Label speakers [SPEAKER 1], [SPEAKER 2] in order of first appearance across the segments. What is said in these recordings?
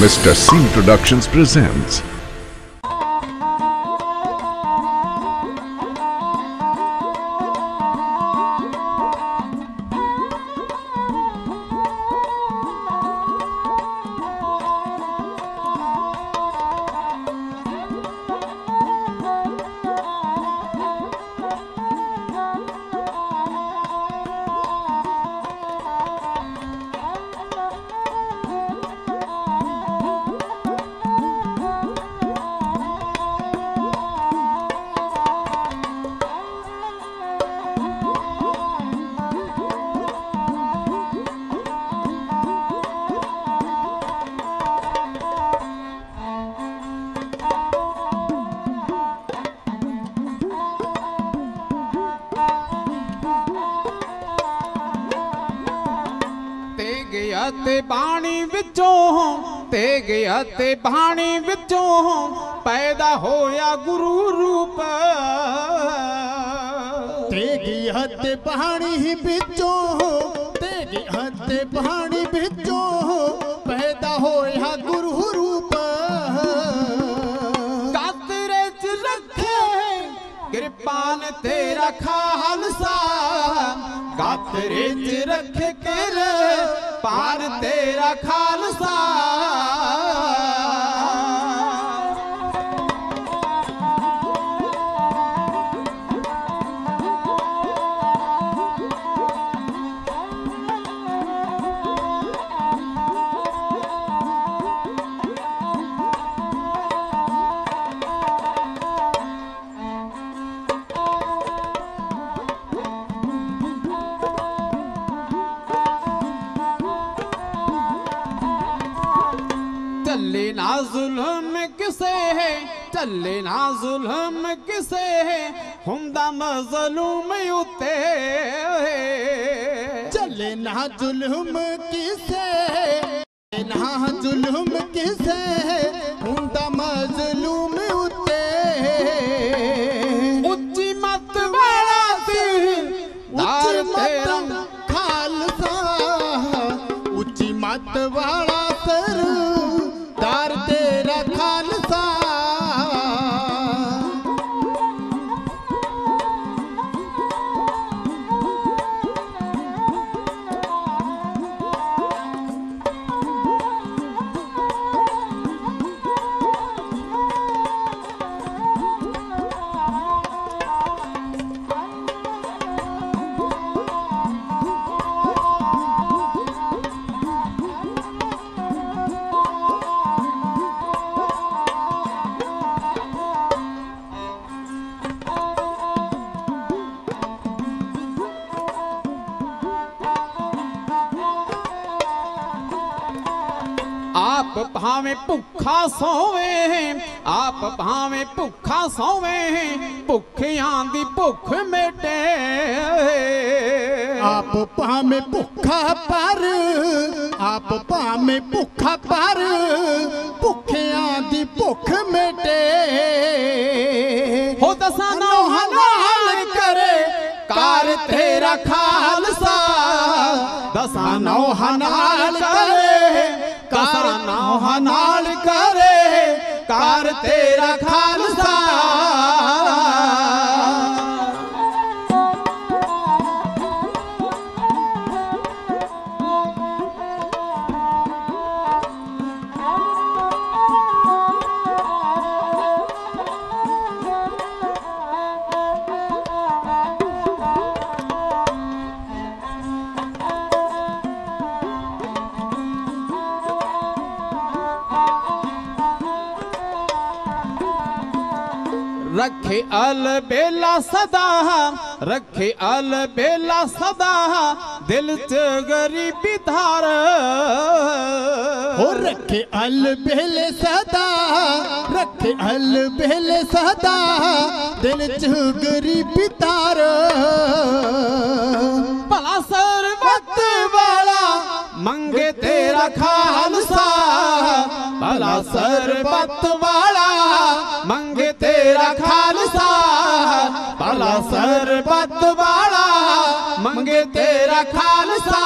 [SPEAKER 1] Mr. C Productions presents
[SPEAKER 2] ਗੁਰੂ ਰੂਪ।
[SPEAKER 3] ਤੇਗੀ ਹੱਥ ਪਹਾੜੀ ਵਿੱਚੋਂ ਤੇਗੀ ਹੱਥ ਪਹਾੜੀ ਵਿੱਚੋਂ ਪੈਦਾ ਹੋਇਆ ਗੁਰੂ ਰੂਪ।
[SPEAKER 2] ਕਾਤਰੇ ਚ ਰੱਖੇ ਕਿਰਪਾਨ ਤੇਰਾ ਖਾਲਸਾ। ਕਾਤਰੇ ਚ ਰੱਖੇ ਕਿਰਪਾਨ ਤੇਰਾ ਖਾਲਸਾ। ਚੱਲੇ ਨਾ ਜ਼ੁਲਮ ਕਿਸੇ ਹੈ ਹੁੰਦਾ ਮਜ਼ਲੂਮ ਉਤੇ।
[SPEAKER 3] ਚੱਲੇ ਨਾ ਜ਼ੁਲਮ
[SPEAKER 2] ਭਾਵੇਂ ਭੁੱਖਾ ਸੋਵੇ ਆਪ ਭਾਵੇਂ ਭੁੱਖਾ ਸੋਵੇ ਭੁੱਖਿਆਂ ਦੀ ਭੁੱਖ ਮਿਟੇ।
[SPEAKER 3] ਆਪ ਭਾਵੇਂ ਭੁੱਖਾ ਪਰ ਆਪ ਭਾਵੇਂ ਭੁੱਖਾ ਪਰ ਭੁੱਖਿਆਂ ਦੀ ਭੁੱਖ ਮਿਟੇ।
[SPEAKER 2] ਹੋ ਦਸਾਂ ਨੌਹਾਂ ਨਾਲ ਕਰੇ ਕਾਰ ਤੇਰਾ ਖਾਲਸਾ। ਦਸਾਂ ਨੌਹਾਂ ਨਾਲ ਕਰੇ ਕਾਰ ਨਾਲ ਕਰੇ ਕਾਰ ਤੇਰਾ ਖਾਲਸਾ ਰੱਖੇ ਅਲ ਬੇਲਾ ਸਦਾ ਰੱਖੇ ਅਲ ਬੇਲਾ ਸਦਾ ਦਿਲ ਚ ਗਰੀਬੀ ਧਾਰ।
[SPEAKER 3] ਹੋ ਰੱਖੇ ਅਲ ਬੇਲੇ ਸਦਾ ਰੱਖੇ ਅਲ ਬੇਲੇ ਸਦਾ ਦਿਲ ਚ ਗਰੀਬੀ ਤਾਰ
[SPEAKER 2] ਭਲਾ ਸਰਬੱਤ ਵਾਲਾ ਮੰਗੇ ਤੇਰਾ ਖਾਲਸਾ। ਭਲਾ ਸਰਬੱਤ ਸਰਬੱਤ ਵਾਲਾ ਮੰਗੇ ਤੇਰਾ ਖਾਲਸਾ।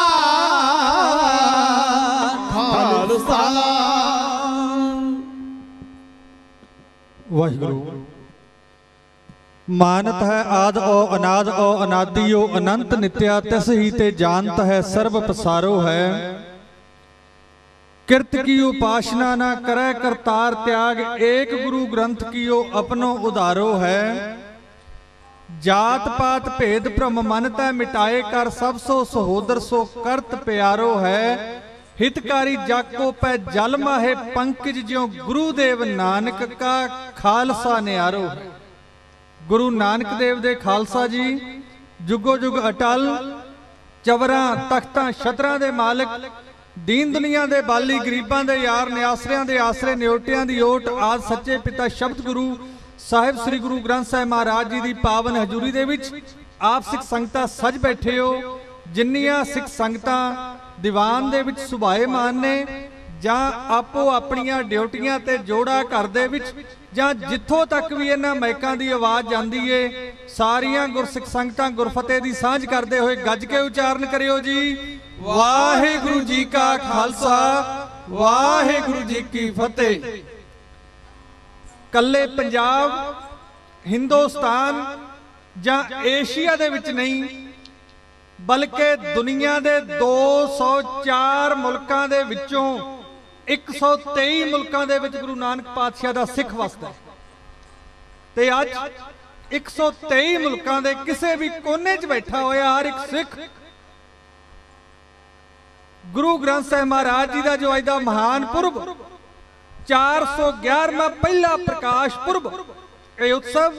[SPEAKER 2] ਖਾਲਸਾ।
[SPEAKER 4] ਵਾਹਿਗੁਰੂ। ਮਾਨਤ ਹੈ ਆਦ ਓ ਅਨਾਦ ਓ ਅਨਾਦੀ ਅਨੰਤ ਨਿਤਿਆ ਤਿਸ ਹੀ ਤੇ ਜਾਣਤ ਹੈ ਸਰਬ ਪਸਾਰੋ ਹੈ। ਕਿਰਤ ਕੀ ਉਪਾਸ਼ਨਾ ਨਾ ਕਰੈ ਕਰਤਾਰ ਤਿਆਗ, ਏਕ ਗੁਰੂ ਗ੍ਰੰਥ ਕੀਓ ਆਪਣੋ ਉਧਾਰੋ ਹੈ। ਜਾਤ ਪਾਤ ਭੇਦ ਭ੍ਰਮ ਮਨ ਤੈ ਮਿਟਾਏ ਕਰ ਸਭ ਸੋ ਸਹੋਦਰ ਸੋ ਕਰਤ ਪਿਆਰੋ ਹੈ। ਹਿਤਕਾਰੀ ਜਾਕੋ ਪੈ ਜਲ ਮਾਹੇ ਪੰਕਜ ਜਿਉ ਗੁਰੂ ਦੇਵ ਨਾਨਕ ਕਾ ਖਾਲਸਾ ਨਿਆਰੋ ਗੁਰੂ ਨਾਨਕ ਦੇਵ ਦੇ ਖਾਲਸਾ ਜੀ, ਜੁਗੋ ਜੁਗ ਅਟਲ, ਚਵਰਾਂ, ਤਖਤਾਂ, ਛਤਰਾਂ ਦੇ ਮਾਲਕ, ਦੀਨ ਦੁਨੀਆ ਦੇ ਬਾਲੀ ਗਰੀਬਾਂ ਦੇ ਯਾਰ ਨਿਆਸਰਿਆਂ ਦੇ ਆਸਰੇ ਨਿਉਟਿਆਂ ਦੀ ਓਟ ਆਦ ਸੱਚੇ ਪਿਤਾ ਸ਼ਬਦ ਗੁਰੂ ਸਾਹਿਬ ਸ੍ਰੀ ਗੁਰੂ ਗ੍ਰੰਥ ਸਾਹਿਬ ਮਹਾਰਾਜ ਜੀ ਦੀ ਪਾਵਨ ਹਜ਼ੂਰੀ ਦੇ ਵਿੱਚ ਆਪ ਸਿੱਖ ਸੰਗਤਾਂ ਸਜ ਬੈਠੇ ਹੋ। ਜਿੰਨੀਆਂ ਸਿੱਖ ਸੰਗਤਾਂ ਦੀਵਾਨ ਦੇ ਵਿੱਚ ਸੁਭਾਏ ਮਾਨ ਨੇ ਜਾਂ ਆਪੋ ਆਪਣੀਆਂ ਡਿਊਟੀਆਂ ਤੇ ਜੋੜਾ ਘਰ ਦੇ ਵਿੱਚ ਜਾਂ ਜਿੱਥੋਂ ਤੱਕ ਵੀ ਇਹਨਾਂ ਮਾਈਕਾਂ ਦੀ ਆਵਾਜ਼ ਜਾਂਦੀ ਏ, ਸਾਰੀਆਂ ਗੁਰਸਿੱਖ ਸੰਗਤਾਂ ਗੁਰਫਤਿਹ ਦੀ ਸਾਂਝ ਕਰਦੇ ਹੋਏ ਗੱਜ ਕੇ ਉਚਾਰਨ ਕਰਿਓ ਜੀ। ਵਾਹਿਗੁਰੂ ਜੀ ਕਾ ਖਾਲਸਾ, ਵਾਹਿਗੁਰੂ ਜੀ ਕੀ ਫਤਿਹ। ਕੱਲੇ ਪੰਜਾਬ, ਹਿੰਦੁਸਤਾਨ ਜਾਂ ਏਸ਼ੀਆ ਦੇ ਵਿੱਚ ਨਹੀਂ, ਬਲਕਿ ਦੁਨੀਆ ਦੇ 204 ਮੁਲਕਾਂ ਦੇ ਵਿੱਚੋਂ 123 ਮੁਲਕਾਂ ਦੇ ਵਿੱਚ ਗੁਰੂ ਨਾਨਕ ਪਾਤਸ਼ਾਹ ਦਾ ਸਿੱਖ ਵਸਦਾ ਹੈ। ਤੇ ਅੱਜ 123 ਮੁਲਕਾਂ ਦੇ ਕਿਸੇ ਵੀ ਕੋਨੇ 'ਚ ਬੈਠਾ ਹੋਇਆ ਹਰ ਇੱਕ ਸਿੱਖ ਗੁਰੂ ਗ੍ਰੰਥ ਸਾਹਿਬ ਮਹਾਰਾਜ ਜੀ ਦਾ ਜੋ ਅੱਜ ਦਾ ਮਹਾਨ ਪੁਰਬ 411ਵਾਂ ਪਹਿਲਾ ਪ੍ਰਕਾਸ਼ ਪੁਰਬ। ਇਹ ਉਤਸਵ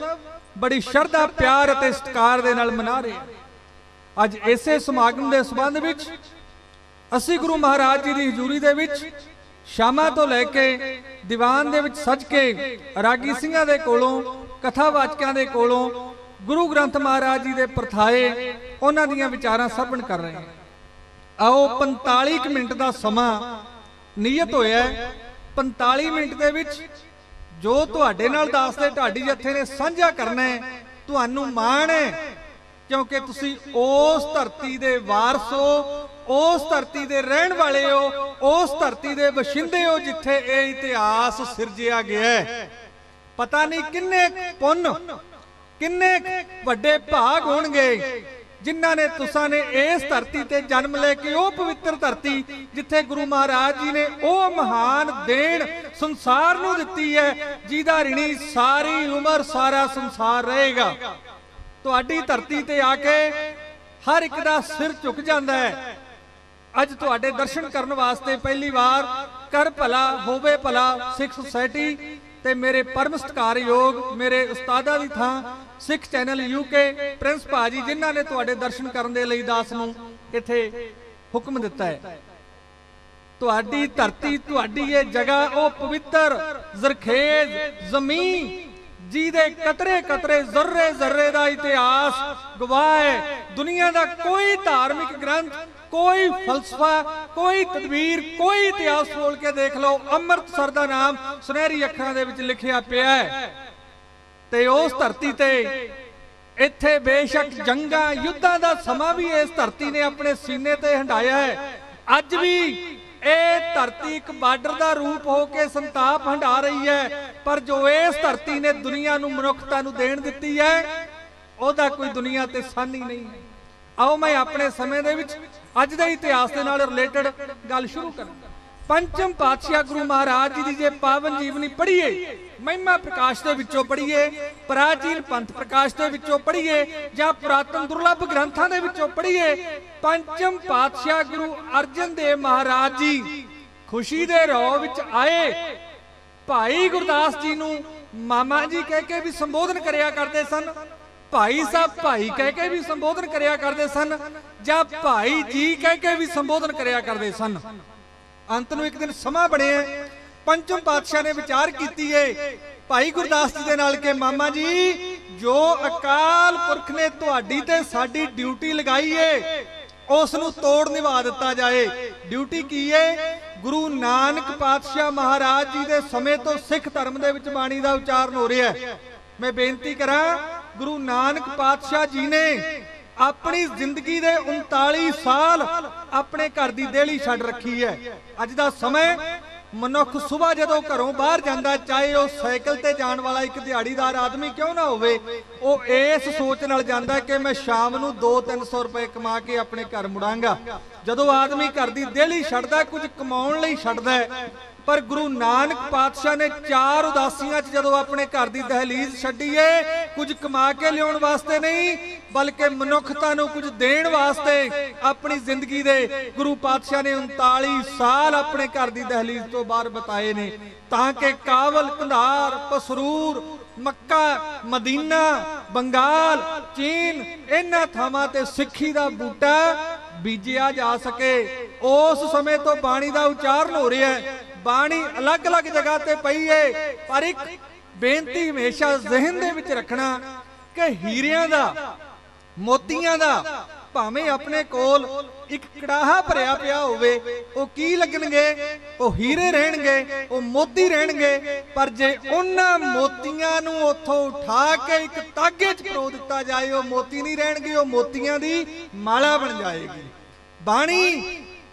[SPEAKER 4] ਬੜੀ ਸ਼ਰਧਾ, ਪਿਆਰ ਅਤੇ ਸਤਿਕਾਰ ਦੇ ਨਾਲ ਮਨਾ ਰਹੇ ਹਾਂ। ਅੱਜ ਇਸੇ ਸਮਾਗਮ ਦੇ ਸਬੰਧ ਵਿੱਚ ਅਸੀਂ ਗੁਰੂ ਮਹਾਰਾਜ ਜੀ ਦੀ ਹਜ਼ੂਰੀ ਦੇ ਵਿੱਚ ਸ਼ਾਮਾਂ ਤੋਂ ਲੈ ਕੇ ਦੀਵਾਨ ਦੇ ਵਿੱਚ ਸੱਜ ਕੇ ਰਾਗੀ ਸਿੰਘਾਂ ਦੇ ਕੋਲੋਂ ਕਥਾਵਾਚਕਾਂ ਦੇ ਕੋਲੋਂ, ਗੁਰੂ ਗ੍ਰੰਥ ਮਹਾਰਾਜ ਜੀ ਦੇ ਪ੍ਰਥਾਏ ਉਹਨਾਂ ਦੀਆਂ ਵਿਚਾਰਾਂ ਸਰਵਣ ਕਰ ਰਹੇ ਹਾਂ। ਆਓ 45 ਕੁ ਮਿੰਟ ਦਾ ਸਮਾਂ ਨਿਯਤ ਹੋਇਆ ਹੈ। 45 ਮਿੰਟ ਦੇ ਵਿੱਚ ਜੋ ਤੁਹਾਡੇ ਨਾਲ ਦਾਸ ਢਾਡੀ ਜੱਥੇ ਨੇ ਸਾਂਝਾ ਕਰਨਾ ਹੈ, ਤੁਹਾਨੂੰ ਮਾਣ ਹੈ। ਕਿਉਂਕਿ ਤੁਸੀਂ ਉਸ ਧਰਤੀ ਦੇ ਵਾਰਸ ਹੋ, ਉਸ ਧਰਤੀ ਦੇ ਰਹਿਣ ਵਾਲੇ ਹੋ, ਉਸ ਧਰਤੀ ਦੇ ਵਸਿੰਦੇ ਹੋ ਜਿੱਥੇ ਇਹ ਇਤਿਹਾਸ ਸਿਰਜਿਆ ਗਿਆ ਹੈ। ਪਤਾ ਨਹੀਂ ਕਿੰਨੇ ਪੁੰਨ, ਕਿੰਨੇ ਵੱਡੇ ਭਾਗ ਹੋਣਗੇ। ਜਿਨ੍ਹਾਂ ਨੇ ਤੁਸਾਂ ਨੇ ਇਸ ਧਰਤੀ ਤੇ ਜਨਮ ਲੈ ਕੇ ਉਹ ਪਵਿੱਤਰ ਧਰਤੀ ਜਿੱਥੇ ਗੁਰੂ ਮਹਾਰਾਜ ਜੀ ਨੇ ਉਹ ਮਹਾਨ ਦੇਣ ਸੰਸਾਰ ਨੂੰ ਦਿੱਤੀ ਹੈ, ਜਿਹਦਾ ਰਿਣੀ ਸਾਰੀ ਉਮਰ ਸਾਰਾ ਸੰਸਾਰ ਰਹੇਗਾ। ਤੁਹਾਡੀ ਧਰਤੀ ਤੇ ਆ ਕੇ ਹਰ ਇੱਕ ਦਾ ਸਿਰ ਝੁਕ ਜਾਂਦਾ ਹੈ। ਅੱਜ ਤੁਹਾਡੇ ਦਰਸ਼ਨ ਕਰਨ ਵਾਸਤੇ ਪਹਿਲੀ ਵਾਰ ਕਰ ਭਲਾ, ਹੋਵੇ ਭਲਾ ਸਿੱਖ ਸੁਸਾਇਟੀ ਤੇ ਮੇਰੇ ਪਰਮ ਸਤਿਕਾਰਯੋਗ ਮੇਰੇ ਉਸਤਾਦਾਂ ਦੀ ਥਾਂ ਸਿੱਖ ਚੈਨਲ ਯੂਕੇ ਪ੍ਰਿੰਸ ਭਾਜੀ, ਜਿਨ੍ਹਾਂ ਨੇ ਤੁਹਾਡੇ ਦਰਸ਼ਨ ਕਰਨ ਦੇ ਲਈ ਦਾਸ ਨੂੰ ਇੱਥੇ ਹੁਕਮ ਦਿੱਤਾ ਹੈ। ਤੁਹਾਡੀ ਧਰਤੀ, ਤੁਹਾਡੀ ਇਹ ਜਗ੍ਹਾ, ਉਹ ਪਵਿੱਤਰ ਜ਼ਰਖੇਜ਼ ਜ਼ਮੀਨ, ਜਿਹਦੇ ਕਤਰੇ ਕਤਰੇ, ਜ਼ਰਰੇ ਜ਼ਰਰੇ ਦਾ ਇਤਿਹਾਸ ਗਵਾਹ ਹੈ। ਦੁਨੀਆ ਦਾ ਕੋਈ ਧਾਰਮਿਕ ਗ੍ਰੰਥ, ਕੋਈ ਫਲਸਫਾ, ਕੋਈ ਤਦਬੀਰ, ਕੋਈ ਇਤਿਹਾਸ ਖੋਲ ਕੇ ਦੇਖ ਲਓ, ਅੰਮ੍ਰਿਤਸਰ ਦਾ ਨਾਮ ਸੁਨਹਿਰੀ ਅੱਖਰਾਂ ਦੇ ਵਿੱਚ ਲਿਖਿਆ ਪਿਆ ਹੈ। ਤੇ ਉਸ ਧਰਤੀ ਤੇ ਇੱਥੇ ਬੇਸ਼ੱਕ ਜੰਗਾਂ, ਯੁੱਧਾਂ ਦਾ ਸਮਾਂ ਵੀ ਇਸ ਧਰਤੀ ਨੇ ਆਪਣੇ ਸੀਨੇ ਤੇ ਹੰਡਾਇਆ ਹੈ। ਅੱਜ ਵੀ ਇਹ ਧਰਤੀ ਇੱਕ ਬਾਰਡਰ ਦਾ ਰੂਪ ਹੋ ਕੇ ਸੰਤਾਪ ਹੰਡਾ ਰਹੀ ਹੈ, ਪਰ ਜੋ ਇਸ ਧਰਤੀ ਨੇ ਦੁਨੀਆ ਨੂੰ ਮਨੁੱਖਤਾ ਨੂੰ ਦੇਣ ਦਿੱਤੀ ਹੈ, ਉਹਦਾ ਕੋਈ ਦੁਨੀਆ ਤੇ ਸਾਨੀ ਨਹੀਂ ਆਓ ਮੈਂ ਆਪਣੇ ਸਮੇਂ ਦੇ ਵਿੱਚ ਅੱਜ ਦੇ ਇਤਿਹਾਸ ਦੇ ਨਾਲ ਰਿਲੇਟਡ ਗੱਲ ਸ਼ੁਰੂ ਕਰਾਂ। ਪੰਚਮ ਪਾਤਸ਼ਾਹ ਗੁਰੂ ਮਹਾਰਾਜ ਜੀ ਦੀ ਜੇ ਪਾਵਨ ਜੀਵਨੀ ਪੜ੍ਹੀਏ, ਮਹਿਮਾ ਪ੍ਰਕਾਸ਼ ਦੇ ਵਿੱਚੋਂ ਪੜ੍ਹੀਏ, ਪ੍ਰਾਚੀਨ ਪੰਥ ਪ੍ਰਕਾਸ਼ ਦੇ ਵਿੱਚੋਂ ਪੜ੍ਹੀਏ, ਜਾਂ ਪੁਰਾਤਨ ਦੁਰਲੱਭ ਗ੍ਰੰਥਾਂ ਦੇ ਵਿੱਚੋਂ ਪੜ੍ਹੀਏ, ਪੰਚਮ ਪਾਤਸ਼ਾਹ ਗੁਰੂ ਅਰਜਨ ਦੇਵ ਮਹਾਰਾਜ ਜੀ ਖੁਸ਼ੀ ਦੇ ਰੋਹ ਵਿੱਚ ਆਏ। ਭਾਈ ਗੁਰਦਾਸ ਜੀ ਨੂੰ ਮਾਮਾ ਜੀ ਕਹਿ ਕੇ ਵੀ ਸੰਬੋਧਨ ਕਰਿਆ ਕਰਦੇ ਸਨ। ਭਾਈ ਸਾਹਿਬ, ਭਾਈ ਕਹਿ ਕੇ ਵੀ ਸੰਬੋਧਨ ਕਰਿਆ ਕਰਦੇ ਸਨ, ਜਾਂ ਭਾਈ ਜੀ ਕਹਿ ਕੇ ਵੀ ਸੰਬੋਧਨ ਕਰਿਆ ਕਰਦੇ ਸਨ। ਅੰਤ ਨੂੰ ਇੱਕ ਦਿਨ ਸਮਾਂ ਬਣਿਆ ਪੰਚਮ ਪਾਤਸ਼ਾਹ ਨੇ ਵਿਚਾਰ ਕੀਤੀ ਏ। ਭਾਈ ਗੁਰਦਾਸ ਜੀ ਦੇ ਨਾਲ ਕਿ ਮਾਮਾ ਜੀ, ਜੋ ਅਕਾਲ ਪੁਰਖ ਨੇ ਤੁਹਾਡੀ ਤੇ ਸਾਡੀ ਡਿਊਟੀ ਲਗਾਈ ਏ, ਉਸ ਨੂੰ ਤੋੜ ਨਿਭਾ ਦਿੱਤਾ ਜਾਏ। ਡਿਊਟੀ ਕੀ ਏ? ਗੁਰੂ ਨਾਨਕ ਪਾਤਸ਼ਾਹ ਮਹਾਰਾਜ ਜੀ ਦੇ ਸਮੇਂ ਤੋਂ ਸਿੱਖ ਧਰਮ ਦੇ ਵਿੱਚ ਬਾਣੀ ਦਾ ਉਚਾਰਨ ਹੋ ਰਿਹਾ ਹੈ। ਮੈਂ ਬੇਨਤੀ ਕਰਾਂ, ਗੁਰੂ ਨਾਨਕ ਪਾਤਸ਼ਾਹ ਜੀ ਨੇ ਆਪਣੀ ਜ਼ਿੰਦਗੀ ਦੇ 39 ਸਾਲ ਆਪਣੇ ਘਰ ਦੀ ਦੇਲੀ ਛੱਡ ਰੱਖੀ ਹੈ। ਅੱਜ ਦਾ ਸਮਾਂ ਮਨੁੱਖ ਸਵੇਰ ਜਦੋਂ ਘਰੋਂ ਬਾਹਰ ਜਾਂਦਾ, ਚਾਹੇ ਉਹ ਸਾਈਕਲ ਤੇ ਜਾਣ ਵਾਲਾ ਇੱਕ ਦਿਹਾੜੀਦਾਰ ਆਦਮੀ ਕਿਉਂ ਨਾ ਹੋਵੇ, ਉਹ ਇਸ ਸੋਚ ਨਾਲ ਜਾਂਦਾ ਕਿ ਮੈਂ ਸ਼ਾਮ ਨੂੰ 2-300 ਰੁਪਏ ਕਮਾ ਕੇ ਆਪਣੇ ਘਰ ਮੁੜਾਂਗਾ। ਜਦੋਂ ਆਦਮੀ ਘਰ ਦੀ ਦੇਹਲੀ ਛੱਡਦਾ, ਕੁਝ ਕਮਾਉਣ ਲਈ ਛੱਡਦਾ ਪਰ ਗੁਰੂ ਨਾਨਕ ਪਾਤਸ਼ਾਹ ਨੇ ਚਾਰ ਉਦਾਸੀਆਂ 'ਚ ਜਦੋਂ ਆਪਣੇ ਘਰ ਦੀ ਦਹਲੀਜ਼ ਛੱਡੀ ਏ, ਕੁਝ ਕਮਾ ਕੇ ਲਿਆਉਣ ਵਾਸਤੇ ਨਹੀਂ, ਬਲਕਿ ਮਨੁੱਖਤਾ ਨੂੰ ਕੁਝ ਦੇਣ ਵਾਸਤੇ ਆਪਣੀ ਜ਼ਿੰਦਗੀ ਦੇ ਗੁਰੂ ਪਾਤਸ਼ਾਹ ਨੇ 39 ਸਾਲ ਆਪਣੇ ਘਰ ਦੀ ਦਹਲੀਜ਼ ਤੋਂ ਬਾਹਰ ਬਤਾਏ ਨੇ। ਤਾਂ ਕਿ ਕਾਬਲ ਕੰਧਾਰ, ਪਸਰੂਰ, ਮੱਕਾ, ਮਦੀਨਾ, ਬੰਗਾਲ, ਚੀਨ, ਇਹਨਾਂ ਥਾਵਾਂ ਤੇ ਸਿੱਖੀ ਦਾ ਬੂਟਾ ਬੀਜਿਆ ਜਾ ਸਕੇ। ਉਸ ਸਮੇਂ ਤੋਂ ਬਾਣੀ ਦਾ ਉਚਾਰਨ ਹੋ ਰਿਹਾ ਹੈ। ਬਾਣੀ ਅਲੱਗ-ਅਲੱਗ ਜਗ੍ਹਾ ਤੇ ਪਈ ਹੈ। ਪਰ ਇੱਕ ਬੇਨਤੀ ਹਮੇਸ਼ਾ ਜ਼ਿਹਨ ਦੇ ਵਿੱਚ ਰੱਖਣਾ ਕਿ ਹੀਰਿਆਂ ਦਾ, ਮੋਤੀਆਂ ਦਾ ਭਾਵੇਂ ਆਪਣੇ ਕੋਲ ਇੱਕ ਕੜਾਹਾ ਭਰਿਆ ਪਿਆ ਹੋਵੇ, ਉਹ ਕੀ ਲੱਗਣਗੇ? ਉਹ ਹੀਰੇ ਰਹਿਣਗੇ, ਉਹ ਮੋਤੀ ਰਹਿਣਗੇ, ਪਰ ਜੇ ਉਹਨਾਂ ਮੋਤੀਆਂ ਨੂੰ ਉੱਥੋਂ ਉਠਾ ਕੇ ਇੱਕ ਤਾਗੇ 'ਚ ਪਰੋ ਦਿੱਤਾ ਜਾਏ, ਉਹ ਮੋਤੀ ਨਹੀਂ ਰਹਿਣਗੇ, ਉਹ ਮੋਤੀਆਂ ਦੀ ਮਾਲਾ ਬਣ ਜਾਏਗੀ। ਬਾਣੀ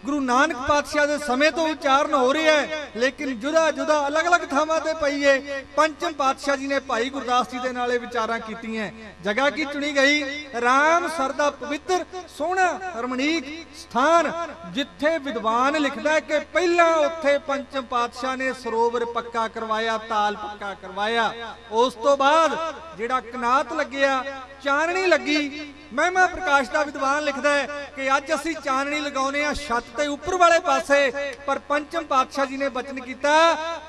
[SPEAKER 4] ਗੁਰੂ ਨਾਨਕ ਪਾਤਸ਼ਾਹ ਦੇ ਸਮੇਂ ਤੋਂ ਉਚਾਰਨ ਹੋ ਰਿਹਾ ਹੈ, ਲੇਕਿਨ ਜੁਦਾ ਜੁਦਾ ਅਲੱਗ-ਅਲੱਗ ਥਾਵਾਂ ਤੇ ਪਈ ਏ। ਪੰਚਮ ਪਾਤਸ਼ਾਹ ਜੀ ਨੇ ਭਾਈ ਗੁਰਦਾਸ ਜੀ ਦੇ ਨਾਲ ਇਹ ਵਿਚਾਰਾਂ ਕੀਤੀਆਂ। ਜਗ੍ਹਾ ਕੀ ਚੁਣੀ ਗਈ? ਰਾਮ ਸਰ ਪਵਿੱਤਰ, ਸੋਹਣਾ ਰਮਣੀਕ ਸਥਾਨ, ਜਿੱਥੇ ਵਿਦਵਾਨ ਲਿਖਦਾ ਹੈ ਕਿ ਪਹਿਲਾਂ ਉੱਥੇ ਪੰਚਮ ਪਾਤਸ਼ਾਹ ਨੇ ਸਰੋਵਰ ਪੱਕਾ ਕਰਵਾਇਆ, ਤਾਲ ਪੱਕਾ ਕਰਵਾਇਆ। ਉਸ ਤੋਂ ਬਾਅਦ ਜਿਹੜਾ ਕਨਾਤ ਲੱਗਿਆ, ਚਾਨਣੀ ਲੱਗੀ। ਮਹਿਮਾ ਪ੍ਰਕਾਸ਼ ਦਾ ਵਿਦਵਾਨ ਲਿਖਦਾ ਹੈ ਕਿ ਅੱਜ ਅਸੀਂ ਚਾਨਣੀ ਲਗਾਉਨੇ ਆ ਛੱਤ ਤੇ ਉੱਪਰ ਵਾਲੇ ਪਾਸੇ, ਪਰ ਪੰਚਮ ਪਾਤਸ਼ਾਹ ਜੀ ਨੇ ਬਚਨ ਕੀਤਾ।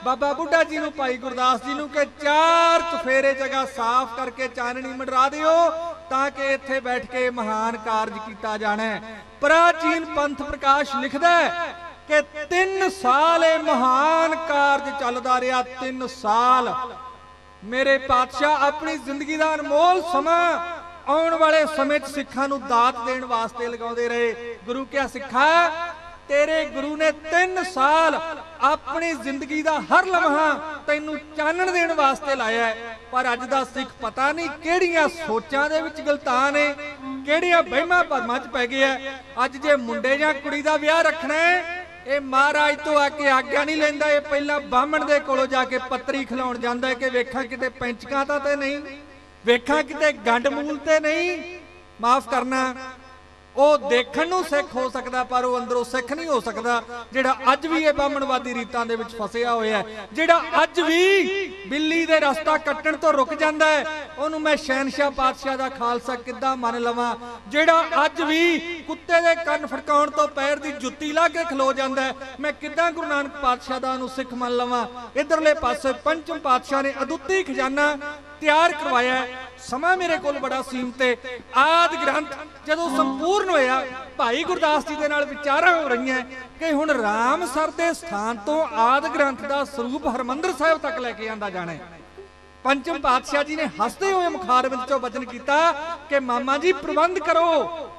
[SPEAKER 4] ਬਾਬਾ ਬੁੱਢਾ ਜੀ ਨੂੰ ਭਾਈ ਗੁਰਦਾਸ ਜੀ ਨੂੰ ਕਿ ਚਾਰ ਚਫੇਰੇ ਜਗ੍ਹਾ ਸਾਫ਼ ਕਰਕੇ ਚਾਨਣੀ ਮੰਡਰਾ ਦਿਓ, ਤਾਂ ਕਿ ਇੱਥੇ ਬੈਠ ਕੇ ਮਹਾਨ ਕਾਰਜ ਕੀਤਾ ਜਾਣਾ ਪ੍ਰਾਚੀਨ ਪੰਥ ਪ੍ਰਕਾਸ਼ ਲਿਖਦਾ ਹੈ ਕਿ 3 ਸਾਲ ਇਹ ਮਹਾਨ ਕਾਰਜ ਚੱਲਦਾ ਰਿਹਾ 3 ਸਾਲ। ਮੇਰੇ ਪਾਤਸ਼ਾਹ ਆਪਣੀ ਜ਼ਿੰਦਗੀ ਦਾ ਅਨਮੋਲ ਸਮਾਂ ਆਉਣ ਵਾਲੇ ਸਮੇਂ 'ਚ ਸਿੱਖਾਂ ਨੂੰ ਦਾਤ ਦੇਣ ਵਾਸਤੇ ਲਗਾਉਂਦੇ ਰਹੇ। ਗੁਰੂ ਕਿਹਾ ਸਿੱਖਾ, ਤੇਰੇ ਗੁਰੂ ਨੇ 3 ਸਾਲ ਆਪਣੀ ਜ਼ਿੰਦਗੀ ਦਾ ਹਰ ਲਮਹਾ ਤੈਨੂੰ ਚਾਨਣ ਦੇਣ ਵਾਸਤੇ ਲਾਇਆ ਪਰ ਅੱਜ ਦਾ ਸਿੱਖ ਪਤਾ ਨਹੀਂ ਕਿਹੜੀਆਂ ਸੋਚਾਂ ਦੇ ਵਿੱਚ ਗਲਤਾਨ ਨੇ ਕਿਹੜੀਆਂ ਵਹਿਮਾਂ ਭਰਮਾਂ 'ਚ ਪੈ ਗਿਆ ਅੱਜ ਜੇ ਮੁੰਡੇ ਜਾਂ ਕੁੜੀ ਦਾ ਵਿਆਹ ਰੱਖਣਾ ਹੈ, ਇਹ ਮਹਾਰਾਜ ਤੋਂ ਆ ਕੇ ਆਗਿਆ ਨਹੀਂ ਲੈਂਦਾ, ਇਹ ਪਹਿਲਾਂ ਬਾਹਮਣ ਦੇ ਕੋਲੋਂ ਜਾ ਕੇ ਪੱਤਰੀ ਖਿਲਾਉਣ ਜਾਂਦਾ ਕਿ ਵੇਖਾਂ ਕਿਤੇ ਪੈਂਚਕਾਂ ਤਾਂ ਤੇ ਨਹੀਂ। ਵੇਖਾਂ ਕਿਤੇ ਗੰਡ ਮੂਲ ਤੇ ਨਹੀਂ? ਮਾਫ ਕਰਨਾ। ਉਹ ਦੇਖਣ ਨੂੰ ਸਿੱਖ ਹੋ ਸਕਦਾ, ਪਰ ਉਹ ਅੰਦਰੋਂ ਸਿੱਖ ਨਹੀਂ ਹੋ ਸਕਦਾ, ਜਿਹੜਾ ਅੱਜ ਵੀ ਇਹ ਬਾਹਮਣਵਾਦੀ ਰੀਤਾਂ ਦੇ ਵਿੱਚ ਫਸਿਆ ਹੋਇਆ ਹੈ, ਜਿਹੜਾ ਅੱਜ ਵੀ ਬਿੱਲੀ ਦੇ ਰਸਤਾ ਕੱਟਣ ਤੋਂ ਰੁਕ ਜਾਂਦਾ ਹੈ। ਉਹਨੂੰ ਮੈਂ ਸ਼ਹਿਨशाह ਪਾਤਸ਼ਾਹ ਦਾ ਖਾਲਸਾ ਕਿੱਦਾਂ ਮੰਨ ਲਵਾਂ? ਜਿਹੜਾ ਅੱਜ ਵੀ ਕੁੱਤੇ ਦੇ ਕੰਨ ਫੜਕਾਉਣ ਤੋਂ ਪੈਰ ਦੀ ਜੁੱਤੀ ਲਾ ਕੇ ਖਲੋ ਜਾਂਦਾ ਹੈ, ਮੈਂ ਕਿੱਦਾਂ ਗੁਰੂ ਨਾਨਕ ਪਾਤਸ਼ਾਹ ਦਾ ਉਹਨੂੰ ਸਿੱਖ ਮੰਨ ਲਵਾਂ? ਇਧਰਲੇ ਪਾਸੇ ਪੰਚਮ ਪਾਤਸ਼ਾਹ ਨੇ ਅਦੁੱਤੀ ਖਜ਼ਾਨਾ ਤਿਆਰ ਕਰਵਾਇਆ ਸਮਾਂ ਮੇਰੇ ਕੋਲ ਬੜਾ ਸੀਮਤ ਹੈ। ਆਦ ਗ੍ਰੰਥ ਜਦੋਂ ਸੰਪੂਰਨ ਹੋਇਆ, ਭਾਈ ਗੁਰਦਾਸ ਜੀ ਦੇ ਨਾਲ ਵਿਚਾਰਾਂ ਹੋ ਰਹੀਆਂ ਕਿ ਹੁਣ ਰਾਮਸਰ ਦੇ ਸਥਾਨ ਤੋਂ ਆਦ ਗ੍ਰੰਥ ਦਾ ਸਰੂਪ ਹਰਮੰਦਰ ਸਾਹਿਬ ਤੱਕ ਲੈ ਕੇ ਆਂਦਾ ਜਾਣਾ ਹੈ। ਪੰਚਮ ਪਾਤਸ਼ਾਹ ਜੀ ਨੇ ਹੱਸਦੇ ਹੋਏ ਮੁਖਾਰ ਵਿੱਚੋਂ ਬਚਨ ਕੀਤਾ ਕਿ, ਮਾਮਾ ਜੀ, ਪ੍ਰਬੰਧ ਕਰੋ।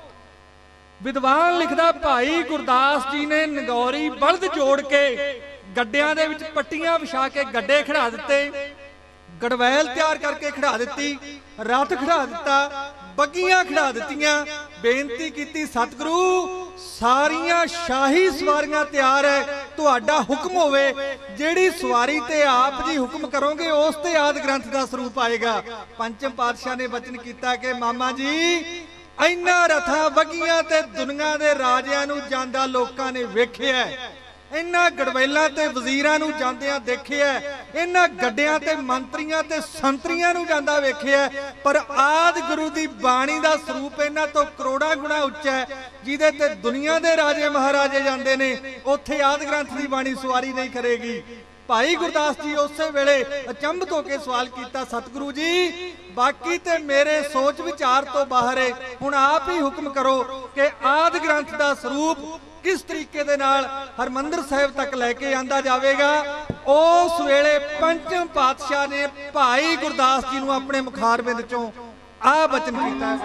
[SPEAKER 4] ਵਿਦਵਾਨ ਲਿਖਦਾ, ਭਾਈ ਗੁਰਦਾਸ ਜੀ ਨੇ ਨਗੌਰੀ ਬਲਦ ਜੋੜ ਕੇ ਗੱਡਿਆਂ ਦੇ ਵਿੱਚ ਪੱਟੀਆਂ ਵਿਛਾ ਕੇ ਗੱਡੇ ਖੜਾ ਦਿੱਤੇ। ਗੜਵੈਲ ਤਿਆਰ ਕਰਕੇ ਖੜਾ ਦਿੱਤੀ ਰਥ ਖੜਾ ਦਿੱਤਾ, ਬੱਗੀਆਂ ਖੜਾ ਦਿੱਤੀਆਂ, ਬੇਨਤੀ ਕੀਤੀ, ਸਤਿਗੁਰੂ, ਸਾਰੀਆਂ ਸ਼ਾਹੀ ਸਵਾਰੀਆਂ ਤਿਆਰ ਹੈ ਤੁਹਾਡਾ ਹੁਕਮ ਹੋਵੇ, ਜਿਹੜੀ ਸਵਾਰੀ ਤੇ ਆਪ ਜੀ ਹੁਕਮ ਕਰੋਗੇ, ਉਸ ਤੇ ਆਦ ਗ੍ਰੰਥ ਦਾ ਸਰੂਪ ਆਏਗਾ ਪੰਚਮ ਪਾਤਸ਼ਾਹ ਨੇ ਬਚਨ ਕੀਤਾ ਕਿ, ਮਾਮਾ ਜੀ, ਇੰਨਾ ਰਥਾਂ ਵਗੀਆਂ ਤੇ ਦੁਨੀਆ ਦੇ ਰਾਜਿਆਂ ਨੂੰ ਜਾਂਦਾ ਲੋਕਾਂ ਨੇ ਵੇਖਿਆ ਹੈ। ਇਹਨਾਂ ਗੜਵੈਲਾਂ ਤੇ ਵਜ਼ੀਰਾਂ ਨੂੰ ਜਾਂਦਿਆਂ ਦੇਖਿਆ ਇਹਨਾਂ ਗੱਡਿਆਂ ਤੇ ਮੰਤਰੀਆਂ ਤੇ ਸੰਤਰੀਆਂ ਨੂੰ ਜਾਂਦਾ ਵੇਖਿਆ ਪਰ ਆਦ ਗੁਰੂ ਦੀ ਬਾਣੀ ਦਾ ਸਰੂਪ ਇਹਨਾਂ ਤੋਂ ਕਰੋੜਾਂ ਗੁਣਾ ਉੱਚਾ ਹੈ, ਜਿਹਦੇ ਤੇ ਦੁਨੀਆ ਦੇ ਰਾਜੇ ਮਹਾਰਾਜੇ ਜਾਂਦੇ ਨੇ, ਉੱਥੇ ਆਦ ਗ੍ਰੰਥ ਦੀ ਬਾਣੀ ਸਵਾਰੀ ਨਹੀਂ ਕਰੇਗੀ। ਭਾਈ ਗੁਰਦਾਸ ਜੀ ਉਸੇ ਵੇਲੇ ਅਚੰਭਤ ਹੋ ਕੇ ਸਵਾਲ ਕੀਤਾ, ਸਤਿਗੁਰੂ ਜੀ, ਬਾਕੀ ਤੇ ਮੇਰੇ ਸੋਚ ਵਿਚਾਰ ਤੋਂ ਬਾਹਰ ਹੈ ਹੁਣ ਆਪ ਹੀ ਹੁਕਮ ਕਰੋ ਕਿ ਆਦ ਗ੍ਰੰਥ ਦਾ ਸਰੂਪ ਕਿਸ ਤਰੀਕੇ ਦੇ ਨਾਲ ਹਰਮੰਦਰ ਸਾਹਿਬ ਤੱਕ ਲੈ ਕੇ ਆਂਦਾ ਜਾਵੇਗਾ? ਉਸ ਵੇਲੇ ਪੰਚਮ ਪਾਤਸ਼ਾਹ ਨੇ ਭਾਈ ਗੁਰਦਾਸ ਜੀ ਨੂੰ ਆਪਣੇ ਮੁਖਾਰਬਿੰਦ ਚੋਂ ਆ ਬਚਨ ਕੀਤਾ।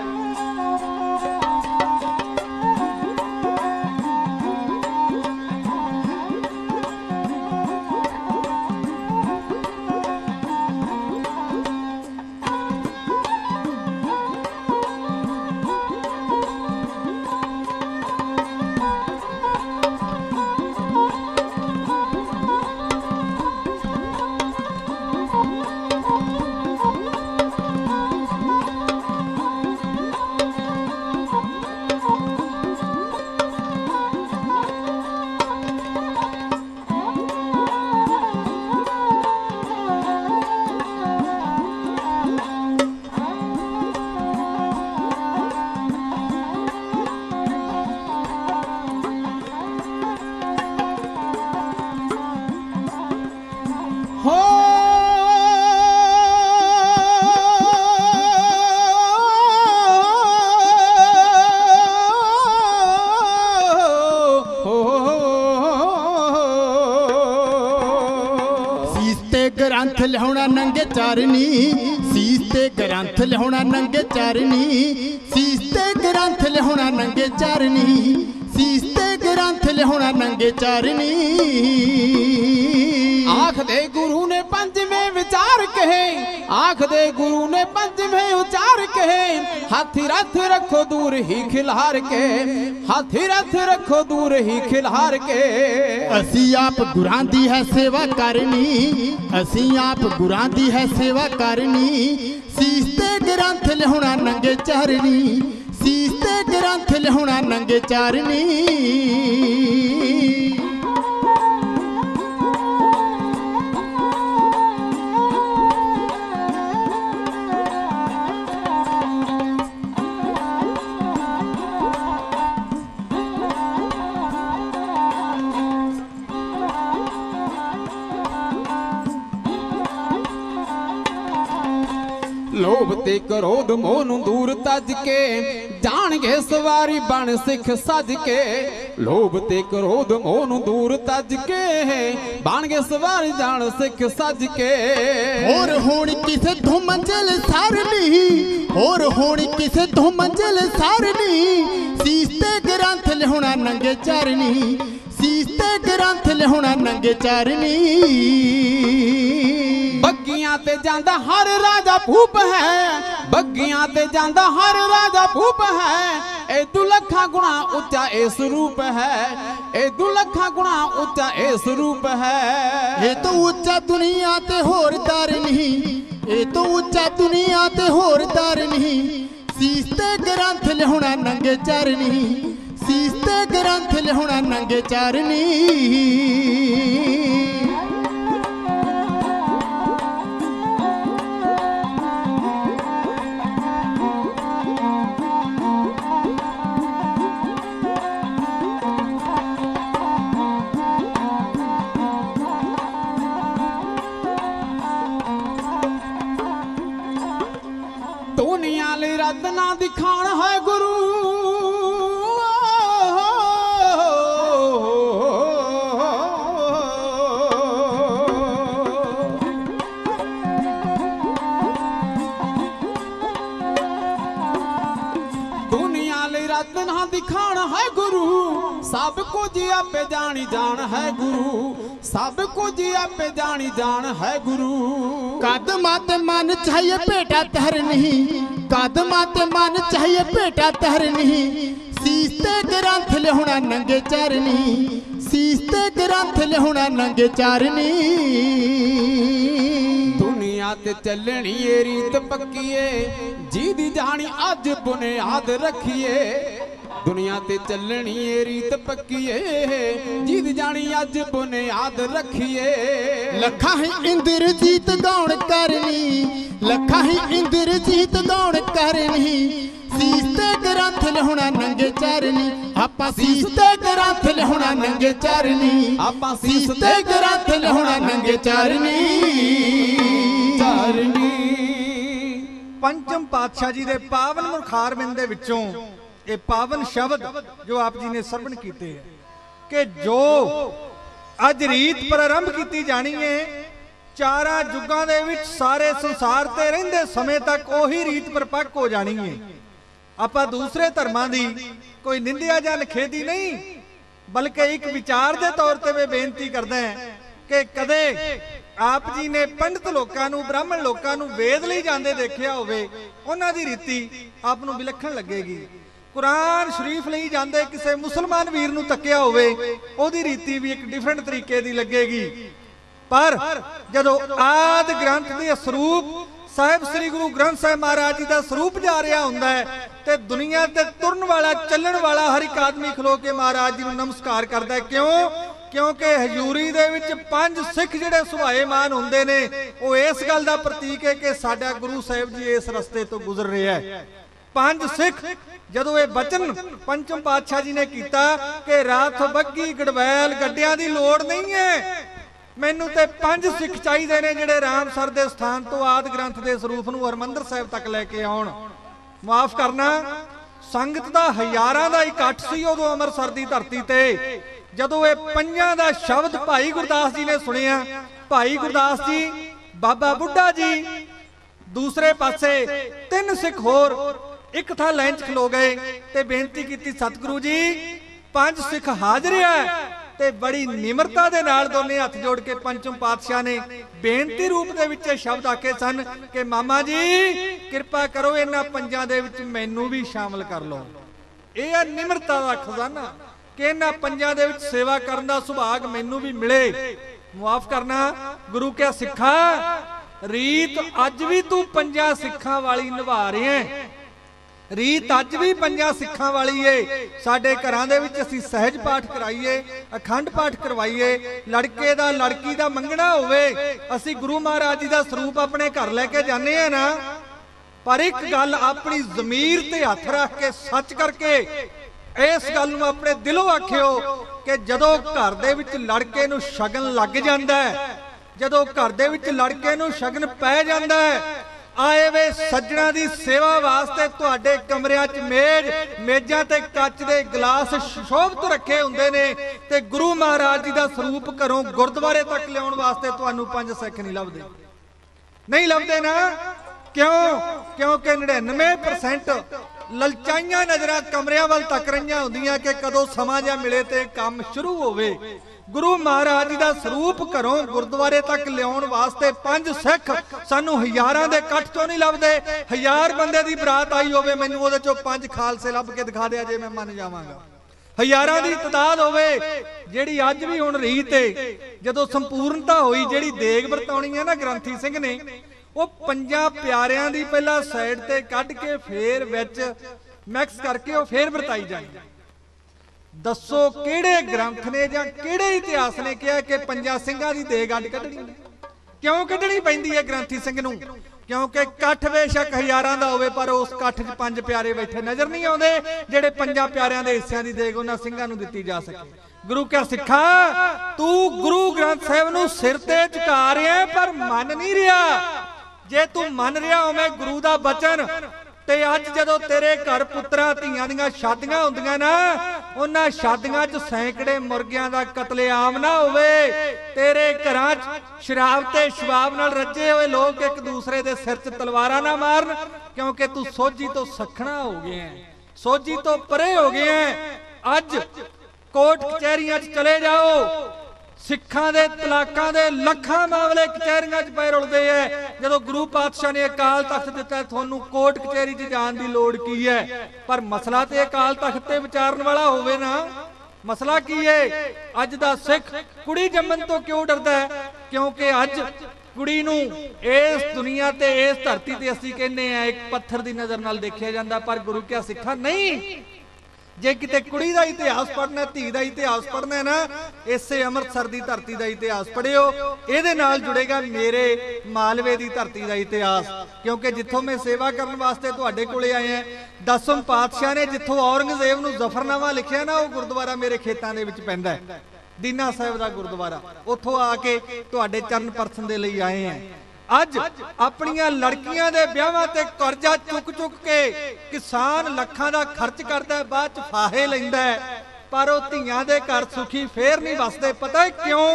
[SPEAKER 3] ਗ੍ਰੰਥ ਲਿਆਉਣਾ ਨੰਗੇ ਚਾਰਨੀ, ਸੀਸ ਤੇ ਗ੍ਰੰਥ ਲਿਆਉਣਾ ਨੰਗੇ ਚਾਰਨੀ, ਸੀਸ ਤੇ ਗ੍ਰੰਥ ਲਿਆਉਣਾ ਨੰਗੇ ਚਾਰਨੀ, ਸੀਸ ਤੇ ਗ੍ਰੰਥ ਲਿਆਉਣਾ ਨੰਗੇ ਚਾਰਨੀ।
[SPEAKER 2] ਪੰਜਵੇਂ ਵਿਚਾਰ ਕਹੇ ਆਖਦੇ ਗੁਰੂ ਨੇ ਪੰਜਵੇਂ ਉਚਾਰ ਕਹੇ। ਹਾਥੀ ਰੱਥ ਰੱਖੋ ਦੂਰ ਹੀ ਖਿਲਾਰ ਕੇ। ਹਾਥੀ ਰੱਥ ਰੱਖੋ ਦੂਰ ਹੀ ਖਿਲਾਰ ਕੇ।
[SPEAKER 3] ਅਸੀਂ ਆਪ ਗੁਰਾਂ ਦੀ ਹੈ ਸੇਵਾ ਕਰਨੀ। ਅਸੀਂ ਆਪ ਗੁਰਾਂ ਦੀ ਹੈ ਸੇਵਾ ਕਰਨੀ। ਸੀਸ ਤੇ ਗ੍ਰੰਥ ਲਿਆਉਣਾ ਨੰਗੇ ਚਾਰਨੀ। ਸੀਸ ਤੇ ਗ੍ਰੰਥ ਲਿਆਉਣਾ ਨੰਗੇ ਚਾਰਨੀ।
[SPEAKER 2] ਤੇ ਕਰੋਧ ਮੋਹ ਨੂੰ ਦੂਰ ਤੱਜ ਕੇ। ਜਾਣਗੇ ਸਵਾਰੀ ਬਣ ਸਿੱਖ ਸੱਜ ਕੇ। ਲੋਭ ਤੇ ਕਰੋਧ ਮੋਹ ਨੂੰ ਦੂਰ ਤੱਜ ਕੇ। ਬਣਗੇ ਸਵਾਰੀ ਜਾਣ ਸਿੱਖ ਸੱਜ ਕੇ।
[SPEAKER 3] ਹੋਰ ਹੁਣ ਕਿਸੇ ਤੋਂ ਮੰਜ਼ਿਲ ਸਰਨੀ? ਹੋਰ ਹੁਣ ਕਿਸੇ ਤੋਂ ਮੰਜ਼ਿਲ ਸਰਨੀ? ਸੀਸ ਤੇ ਗ੍ਰੰਥ ਲਿਆਉਣਾ ਨੰਗੇ ਚਰਨੀ। ਸੀਸ ਤੇ ਗ੍ਰੰਥ ਲਿਆਉਣਾ ਨੰਗੇ ਚਰਨੀ।
[SPEAKER 2] ਤੇ ਜਾਂਦਾ ਹਰ ਰਾਜਾ ਭੂਪ ਹੈ। ਬੱਗੀਆਂ ਤੇ ਜਾਂਦਾ ਹਰ ਰਾਜਾ ਭੂਪ ਹੈ। ਇਹ ਦੁਲੱਖਾਂ ਗੁਣਾ ਉੱਚਾ ਇਹ ਸਰੂਪ ਹੈ। ਇਹ ਦੁਲੱਖਾਂ ਗੁਣਾ ਉੱਚਾ ਇਹ ਸਰੂਪ ਹੈ।
[SPEAKER 3] ਇਹ ਤੋਂ ਉੱਚਾ ਦੁਨੀਆ ਤੇ ਹੋਰ ਦਰ ਨਹੀਂ। ਇਹ ਤੋਂ ਉੱਚਾ ਦੁਨੀਆ ਤੇ ਹੋਰ ਦਰ ਨਹੀਂ। ਸੀਸ ਤੇ ਗ੍ਰੰਥ ਲਿਆਉਣਾ ਨੰਗੇ ਚਰਨੀ ਸੀਸ ਤੇ ਗ੍ਰੰਥ ਲਿਆਉਣਾ ਨੰਗੇ ਚਰਨੀ
[SPEAKER 2] ਦਿਖਾਣ ਹੈ ਗੁਰੂ। ਦੁਨੀਆ ਲਈ ਰਤਨ ਹਾਂ ਦਿਖਾਣ ਹੈ ਗੁਰੂ। ਸਭ ਕੁਝ ਆਪੇ ਜਾਣੀ ਜਾਣ ਹੈ ਗੁਰੂ। ਸਭ ਕੁਝ ਆਪੇ ਜਾਣੀ ਜਾਣ ਹੈ ਗੁਰੂ।
[SPEAKER 3] ਕਦਮਾਂ ਤੇ ਮਨ ਚਾਹੀਏ ਭੇਟਾ ਤਰ ਨਹੀਂ। ਕਾਦਮਾ ਤੇ ਮਨ ਚਾਹੀਏ ਭੇਟਾ ਤਹਿਰਨੀ। ਸੀਸ ਤੇ ਗ੍ਰੰਥ ਲਿਹੁਣਾ ਨੰਗੇ ਚਰਨੀ। ਸੀਸ ਤੇ ਗ੍ਰੰਥ ਲਿਹੁਣਾ ਨੰਗੇ ਚਰਨੀ।
[SPEAKER 2] ਦੁਨੀਆ ਤੇ ਚੱਲਣੀ ਏ ਰੀਤ ਪੱਕੀਏ। ਜਿਹਦੀ ਜਾਣੀ ਅੱਜ ਬੁਨਿਆਦ ਰੱਖੀਏ। ਦੁਨੀਆ ਤੇ ਚੱਲਣੀ ਏ ਰੀਤ ਪੱਕੀਏ। ਜਿਹਦੀ ਜਾਣੀ ਅੱਜ ਬੁਨਿਆਦ ਰੱਖੀਏ।
[SPEAKER 3] ਲੱਖਾਂ ਹੀ ਇੰਦਰਜੀਤ ਗਾਉਣ ਕਰਨੀ ਲੱਖਾਂ ਹੀ ਇੰਦਰਜੀਤ ਗਾਉਣ ਕਰਨੀ। ਸੀਸ ਤੇ ਗ੍ਰੰਥ ਲਿਹੋਣਾ ਨੰਗੇ ਚਰਨੀ ਆਪਾਂ ਸੀਸ ਤੇ ਗ੍ਰੰਥ ਲਿਹੋਣਾ ਨੰਗੇ ਚਰਨੀ।
[SPEAKER 2] ਆਪਾਂ
[SPEAKER 3] ਸੀਸ ਤੇ ਗ੍ਰੰਥ ਲਿਹੋਣਾ ਨੰਗੇ ਚਰਨੀ।
[SPEAKER 2] ਚਰਨੀ।
[SPEAKER 4] ਪੰਚਮ ਪਾਤਸ਼ਾਹ ਜੀ ਦੇ ਪਾਵਨ ਮੁਖਾਰਬਿੰਦ ਦੇ ਵਿੱਚੋਂ ਇਹ ਪਾਵਨ ਸ਼ਬਦ ਜੋ ਆਪ ਜੀ ਨੇ ਸਰਵਣ ਕੀਤੇ ਹੈ ਕਿ ਜੋ ਅੱਜ ਰੀਤ ਪ੍ਰਾਰੰਭ ਕੀਤੀ ਜਾਣੀ ਹੈ, ਚਾਰਾਂ ਯੁੱਗਾਂ ਦੇ ਵਿੱਚ ਸਾਰੇ ਸੰਸਾਰ ਤੇ ਰਹਿੰਦੇ ਸਮੇਂ ਤੱਕ ਉਹੀ ਰੀਤ ਪਰਪੱਕ ਹੋ ਜਾਣੀ ਹੈ। ਆਪਾਂ ਦੂਸਰੇ ਧਰਮਾਂ ਦੀ ਕੋਈ ਨਿੰਦਿਆ ਜਾਂ ਨਖੇਦੀ ਨਹੀਂ, ਬਲਕਿ ਇੱਕ ਵਿਚਾਰ ਦੇ ਤੌਰ ਤੇ ਮੈਂ ਬੇਨਤੀ ਕਰਦਾ ਹਾਂ ਕਿ ਕਦੇ ਆਪ ਜੀ ਨੇ ਪੰਡਤ ਲੋਕਾਂ ਨੂੰ, ਬ੍ਰਾਹਮਣ ਲੋਕਾਂ ਨੂੰ ਵੇਦ ਲਈ ਜਾਂਦੇ ਦੇਖਿਆ ਹੋਵੇ, ਉਹਨਾਂ ਦੀ ਰੀਤੀ ਆਪ ਨੂੰ ਵਿਲੱਖਣ ਲੱਗੇਗੀ। ਕੁਰਾਨ ਸ਼ਰੀਫ ਲਈ ਜਾਂਦੇ ਕਿਸੇ ਮੁਸਲਮਾਨ ਵੀਰ ਨੂੰ ਤੱਕਿਆ ਹੋਵੇ, ਉਹਦੀ ਰੀਤੀ ਵੀ ਇੱਕ ਡਿਫਰੈਂਟ ਤਰੀਕੇ ਦੀ ਲੱਗੇਗੀ। ਪਰ ਜਦੋਂ ਆਦ ਗ੍ਰੰਥ ਦੇ ਸਰੂਪ, ਸਾਹਿਬ ਸ੍ਰੀ ਗੁਰੂ ਗ੍ਰੰਥ ਸਾਹਿਬ ਮਹਾਰਾਜ ਜੀ ਦਾ ਸਰੂਪ ਜਾ ਰਿਹਾ ਹੁੰਦਾ ਹੈ, ਤੇ ਦੁਨੀਆ ਤੇ ਤੁਰਨ ਵਾਲਾ, ਚੱਲਣ ਵਾਲਾ ਹਰ ਇੱਕ ਆਦਮੀ ਖਲੋ ਕੇ ਮਹਾਰਾਜ ਜੀ ਨੂੰ ਨਮਸਕਾਰ ਕਰਦਾ ਹੈ। ਕਿਉਂ? ਕਿਉਂਕਿ ਹਜ਼ੂਰੀ ਦੇ ਵਿੱਚ ਪੰਜ ਸਿੱਖ ਜਿਹੜੇ ਸੁਭਾਏਮਾਨ ਹੁੰਦੇ ਨੇ, ਉਹ ਇਸ ਗੱਲ ਦਾ ਪ੍ਰਤੀਕ ਹੈ ਕਿ ਸਾਡਾ ਗੁਰੂ ਸਾਹਿਬ ਜੀ ਇਸ ਰਸਤੇ ਤੋਂ ਗੁਜ਼ਰ ਰਿਹਾ ਹੈ। ਪੰਜ ਸਿੱਖ ਜਦੋਂ ਇਹ ਬਚਨ ਪੰਚਮ ਪਾਤਸ਼ਾਹ ਜੀ ਨੇ ਕੀਤਾ ਕਿ ਰਾਤ ਬੱਗੀ ਗੜਵੈਲ ਗੱਡਿਆਂ ਦੀ ਲੋੜ ਨਹੀਂ ਹੈ, ਮੈਨੂੰ ਤੇ ਪੰਜ ਸਿੱਖ ਚਾਹੀਦੇ ਨੇ ਜਿਹੜੇ ਰਾਮਸਰ ਦੇ ਸਥਾਨ ਤੋਂ ਆਦ ਗ੍ਰੰਥ ਦੇ ਸਰੂਪ ਨੂੰ ਹਰਮੰਦਰ ਸਾਹਿਬ ਤੱਕ ਲੈ ਕੇ ਆਉਣ। ਮਾਫ ਕਰਨਾ, ਸੰਗਤ ਦਾ ਹਜ਼ਾਰਾਂ ਦਾ ਇਕੱਠ ਸੀ ਉਦੋਂ ਅੰਮ੍ਰਿਤਸਰ ਦੀ ਧਰਤੀ ਤੇ। ਜਦੋਂ ਇਹ ਪੰਜਾਂ ਦਾ ਸ਼ਬਦ ਭਾਈ ਗੁਰਦਾਸ ਜੀ ਨੇ ਸੁਣਿਆ, ਭਾਈ ਗੁਰਦਾਸ ਜੀ, ਬਾਬਾ ਬੁੱਢਾ ਜੀ, ਦੂਸਰੇ ਪਾਸੇ ਤਿੰਨ ਸਿੱਖ ਹੋਰ ਇੱਕ ਥਾਂ ਲਾਈਨ 'ਚ ਖਲੋ ਗਏ ਤੇ ਬੇਨਤੀ ਕੀਤੀ, ਸਤਿਗੁਰੂ ਜੀ, ਪੰਜ ਸਿੱਖ ਹਾਜ਼ਰ ਹੈ ਤੇ ਬੜੀ ਨਿਮਰਤਾ ਦੇ ਨਾਲ ਦੋਨੇ ਹੱਥ ਜੋੜ ਕੇ ਪੰਚਮ ਪਾਤਸ਼ਾਹ ਨੇ ਬੇਨਤੀ ਰੂਪ ਦੇ ਵਿੱਚ ਇਹ ਸ਼ਬਦ ਆਖੇ ਸਨ ਕਿ, ਮਾਮਾ ਜੀ, ਕਿਰਪਾ ਕਰੋ ਇਹਨਾਂ ਪੰਜਾਂ ਦੇ ਵਿੱਚ ਮੈਨੂੰ ਵੀ ਸ਼ਾਮਲ ਕਰ ਲਓ। ਇਹ ਹੈ ਨਿਮਰਤਾ ਦਾ ਖਜ਼ਾਨਾ ਕਿ ਇਹਨਾਂ ਪੰਜਾਂ ਦੇ ਵਿੱਚ ਸੇਵਾ ਕਰਨ ਦਾ ਸੁਭਾਗ ਮੈਨੂੰ ਵੀ ਮਿਲੇ। ਮਾਫ ਕਰਨਾ, ਗੁਰੂ ਕਿਆ ਸਿੱਖਾ, ਰੀਤ, ਅੱਜ ਵੀ ਤੂੰ ਪੰਜਾਂ ਸਿੱਖਾਂ ਵਾਲੀ ਨਿਭਾ ਰਿਹਾ ਹੈ। ਰੀਤ ਅੱਜ ਵੀ ਪੰਜਾਂ ਸਿੱਖਾਂ ਵਾਲੀ ਏ। ਸਾਡੇ ਘਰਾਂ ਦੇ ਵਿੱਚ ਅਸੀਂ ਸਹਿਜ ਪਾਠ ਕਰਾਈਏ ਅਖੰਡ ਪਾਠ ਕਰਵਾਈਏ। ਲੜਕੇ ਦਾ ਲੜਕੀ ਦਾ ਮੰਗਣਾ ਹੋਵੇ। ਅਸੀਂ ਗੁਰੂ ਮਹਾਰਾਜ ਜੀ ਦਾ ਸਰੂਪ ਆਪਣੇ ਘਰ ਲੈ ਕੇ ਜਾਂਦੇ ਆ ਨਾ। ਪਰ ਇੱਕ ਗੱਲ ਆਪਣੀ ਜ਼ਮੀਰ ਤੇ ਹੱਥ ਰੱਖ ਕੇ ਸੱਚ ਕਰਕੇ ਇਸ ਗੱਲ ਨੂੰ ਆਪਣੇ ਦਿਲੋਂ ਆਖਿਓ ਕਿ ਜਦੋਂ ਘਰ ਦੇ ਵਿੱਚ ਲੜਕੇ ਨੂੰ ਸ਼ਗਨ ਲੱਗ ਜਾਂਦਾ ਹੈ। ਜਦੋਂ ਘਰ ਦੇ ਵਿੱਚ ਲੜਕੇ ਨੂੰ ਸ਼ਗਨ ਪੈ ਜਾਂਦਾ ਹੈ। ਆਏ ਵੇ ਸੱਜਣਾ ਦੀ ਸੇਵਾ ਵਾਸਤੇ ਤੁਹਾਡੇ ਕਮਰਿਆਂ 'ਚ ਮੇਜ਼, ਮੇਜ਼ਾਂ ਤੇ ਕੱਚ ਦੇ ਗਲਾਸ ਸ਼ੋਭਤ ਰੱਖੇ ਹੁੰਦੇ ਨੇ ਤੇ ਗੁਰੂ ਮਹਾਰਾਜ ਜੀ ਦਾ ਸਰੂਪ ਘਰੋਂ ਗੁਰਦੁਆਰੇ ਤੱਕ ਲਿਆਉਣ ਵਾਸਤੇ ਤੁਹਾਨੂੰ ਪੰਜ ਸਿੱਖ ਨਹੀਂ ਲੱਭਦੇ। ਨਹੀਂ ਲੱਭਦੇ ਨਾ? ਕਿਉਂ? ਕਿਉਂਕਿ 99% ਲਲਚਾਈਆਂ ਨਜ਼ਰਾਂ ਕਮਰਿਆਂ ਵੱਲ ਤੱਕ ਰਹੀਆਂ ਹੁੰਦੀਆਂ ਕਿ ਕਦੋਂ ਸਮਾਂ ਜਾਂ ਮਿਲੇ ਤੇ ਕੰਮ ਸ਼ੁਰੂ ਹੋਵੇ। ਗੁਰੂ ਮਹਾਰਾਜ ਜੀ ਦਾ ਸਰੂਪ ਘਰੋਂ ਗੁਰਦੁਆਰੇ ਤੱਕ ਲਿਆਉਣ ਵਾਸਤੇ ਪੰਜ ਸਿੱਖ ਸਾਨੂੰ ਹਜ਼ਾਰਾਂ ਦੇ ਇਕੱਠ ਚੋਂ ਨਹੀਂ ਲੱਭਦੇ। ਹਜ਼ਾਰ ਬੰਦੇ ਦੀ ਬਰਾਤ ਆਈ ਹੋਵੇ, ਮੈਨੂੰ ਉਹਦੇ ਚੋਂ ਪੰਜ ਖਾਲਸੇ ਲੱਭ ਕੇ ਦਿਖਾ ਦਿਆ ਜੇ ਮੈਂ ਮੰਨ ਜਾਵਾਂਗਾ। ਹਜ਼ਾਰਾਂ ਦੀ ਤਦਾਦ ਹੋਵੇ, ਜਿਹੜੀ ਅੱਜ ਵੀ ਹੁਣ ਰੀਤ ਏ, ਜਦੋਂ ਸੰਪੂਰਨਤਾ ਹੋਈ, ਜਿਹੜੀ ਦੇਗ ਵਰਤਾਉਣੀ ਹੈ ਨਾ ਗ੍ਰੰਥੀ ਸਿੰਘ ਨੇ, ਉਹ ਪੰਜਾਂ ਪਿਆਰਿਆਂ ਦੀ ਪਹਿਲਾਂ ਸਾਈਡ ਤੇ ਕੱਢ ਕੇ ਫੇਰ ਵਿੱਚ ਮਿਕਸ ਕਰਕੇ ਉਹ ਫੇਰ ਵਰਤਾਈ ਜਾਣੀ। ਦੱਸੋ ਕਿਹੜੇ ਗ੍ਰੰਥ ਨੇ ਜਾਂ ਕਿਹੜੇ ਇਤਿਹਾਸ ਨੇ ਕਿਹਾ ਕਿ ਪੰਜਾਂ ਸਿੰਘਾਂ ਦੀ ਦੇਗ ਅੱਡ ਕੱਢਣੀ ਕਿਉਂ ਕੱਢਣੀ ਪੈਂਦੀ ਹੈ ਗ੍ਰੰਥੀ ਸਿੰਘ ਨੂੰ? ਕਿਉਂਕਿ ਇਕੱਠ ਬੇਸ਼ੱਕ ਹਜ਼ਾਰਾਂ ਦਾ ਹੋਵੇ, ਪਰ ਉਸ ਇਕੱਠ 'ਚ ਪੰਜ ਪਿਆਰੇ ਬੈਠੇ ਨਜ਼ਰ ਨਹੀਂ ਆਉਂਦੇ, ਜਿਹੜੇ ਪੰਜਾਂ ਪਿਆਰਿਆਂ ਦੇ ਹਿੱਸਿਆਂ ਦੀ ਦੇਗ ਉਹਨਾਂ ਸਿੰਘਾਂ ਨੂੰ ਦਿੱਤੀ ਜਾ ਸਕੇ। ਗੁਰੂ ਕਿਆ ਸਿੱਖਾ? ਤੂੰ ਗੁਰੂ ਗ੍ਰੰਥ ਸਾਹਿਬ ਨੂੰ ਸਿਰ ਤੇ ਝੁਕਾ ਰਿਹਾ ਪਰ ਮੰਨ ਨਹੀਂ ਰਿਹਾ। ਜੇ ਤੂੰ ਮੰਨ ਰਿਹਾ ਹੋਵੇਂ ਗੁਰੂ ਦਾ ਬਚਨ ਤੇ ਅੱਜ ਜਦੋਂ ਤੇਰੇ ਘਰ ਪੁੱਤਰਾਂ, ਧੀਆਂ ਦੀਆਂ ਸ਼ਾਦੀਆਂ ਹੁੰਦੀਆਂ ਨਾ, ਉਹਨਾਂ ਸ਼ਾਦੀਆਂ 'ਚ ਸੈਂਕੜੇ ਮੁਰਗਿਆਂ ਦਾ ਕਤਲੇਆਮ ਨਾ ਹੋਵੇ। ਤੇਰੇ ਘਰਾਂ 'ਚ ਸ਼ਰਾਬ ਤੇ ਸ਼ਵਾਬ ਨਾਲ ਰੱਜੇ ਹੋਏ ਲੋਕ ਇੱਕ ਦੂਸਰੇ ਦੇ ਸਿਰ 'ਚ ਤਲਵਾਰਾਂ ਨਾ ਮਾਰਨ, ਕਿਉਂਕਿ ਤੂੰ ਸੋਝੀ ਤੋਂ ਸਖਣਾ ਹੋ ਗਿਆ ਸੋਝੀ ਤੋਂ ਪਰੇ ਹੋ ਗਿਆ ਹੈ ਅੱਜ ਕੋਰਟ ਕਚਹਿਰੀਆਂ 'ਚ ਚਲੇ ਜਾਓ ਸਿੱਖਾਂ ਦੇ ਤਲਾਕਾਂ ਦੇ ਲੱਖਾਂ ਮਾਮਲੇ ਕਚਹਿਰੀਆਂ 'ਚ ਪਏ ਰੁਲਦੇ ਐ। ਜਦੋਂ ਗੁਰੂ ਪਾਤਸ਼ਾਹ ਨੇ ਅਕਾਲ ਤਖਤ ਦਿੱਤਾ, ਤੁਹਾਨੂੰ ਕੋਰਟ ਕਚਹਿਰੀ 'ਚ ਜਾਣ ਦੀ ਲੋੜ ਕੀ ਹੈ ਪਰ ਮਸਲਾ ਤੇ ਅਕਾਲ ਤਖਤ ਤੇ ਵਿਚਾਰਨ ਵਾਲਾ ਹੋਵੇ ਨਾ, ਮਸਲਾ ਕੀ ਹੈ ਅੱਜ ਦਾ ਸਿੱਖ ਕੁੜੀ ਜੰਮਣ ਤੋਂ ਕਿਉਂ ਡਰਦਾ ਹੈ ਕਿਉਂਕਿ ਅੱਜ ਕੁੜੀ ਨੂੰ ਇਸ ਦੁਨੀਆ ਤੇ, ਇਸ ਧਰਤੀ ਤੇ ਅਸੀਂ ਕਹਿੰਦੇ ਆ, ਇੱਕ ਪੱਥਰ ਦੀ ਨਜ਼ਰ ਨਾਲ ਦੇਖਿਆ ਜਾਂਦਾ, ਪਰ ਗੁਰੂ ਕਿਆ ਸਿੱਖਾ ਨਹੀਂ? ਜੇ ਕਿਤੇ ਕੁੜੀ ਦਾ ਇਤਿਹਾਸ ਪੜਨਾ ਧੀ ਦਾ ਇਤਿਹਾਸ ਪੜਨਾ ਨਾ, ਇਸੇ ਅੰਮ੍ਰਿਤਸਰ ਦੀ ਧਰਤੀ ਦਾ ਇਤਿਹਾਸ ਪੜਿਓ ਇਹਦੇ ਨਾਲ ਜੁੜੇਗਾ ਮੇਰੇ ਮਾਲਵੇ ਦੀ ਧਰਤੀ ਦਾ ਇਤਿਹਾਸ। ਕਿਉਂਕਿ ਜਿੱਥੋਂ ਮੈਂ ਸੇਵਾ ਕਰਨ ਵਾਸਤੇ ਤੁਹਾਡੇ ਕੋਲੇ ਆਇਆ ਆ ਦਸਮ ਪਾਤਸ਼ਾਹ ਨੇ ਜਿੱਥੋਂ ਔਰੰਗਜ਼ੇਬ ਨੂੰ ਜ਼ਫਰਨਾਮਾ ਲਿਖਿਆ ਨਾ, ਉਹ ਗੁਰਦੁਆਰਾ ਮੇਰੇ ਖੇਤਾਂ ਦੇ ਵਿੱਚ ਪੈਂਦਾ ਹੈ। ਦੀਨਾ ਸਾਹਿਬ ਦਾ ਗੁਰਦੁਆਰਾ। ਉੱਥੋਂ ਆ ਕੇ ਤੁਹਾਡੇ ਚਰਨ ਪਰਸਨ ਦੇ ਲਈ ਆਏ ਆ ਅੱਜ ਆਪਣੀਆਂ ਲੜਕੀਆਂ ਦੇ ਵਿਆਹਾਂ ਤੇ ਕਰਜ਼ਾ ਚੁੱਕ ਚੁੱਕ ਕੇ ਕਿਸਾਨ ਲੱਖਾਂ ਦਾ ਖਰਚ ਕਰਦਾ ਬਾਅਦ ਚ ਫਾਹੇ ਲੈਂਦਾ ਪਰ ਉਹ ਧੀਆਂ ਦੇ ਘਰ ਸੁਖੀ ਫੇਰ ਨਹੀਂ ਵਸਦੇ। ਪਤਾ ਕਿਉਂ?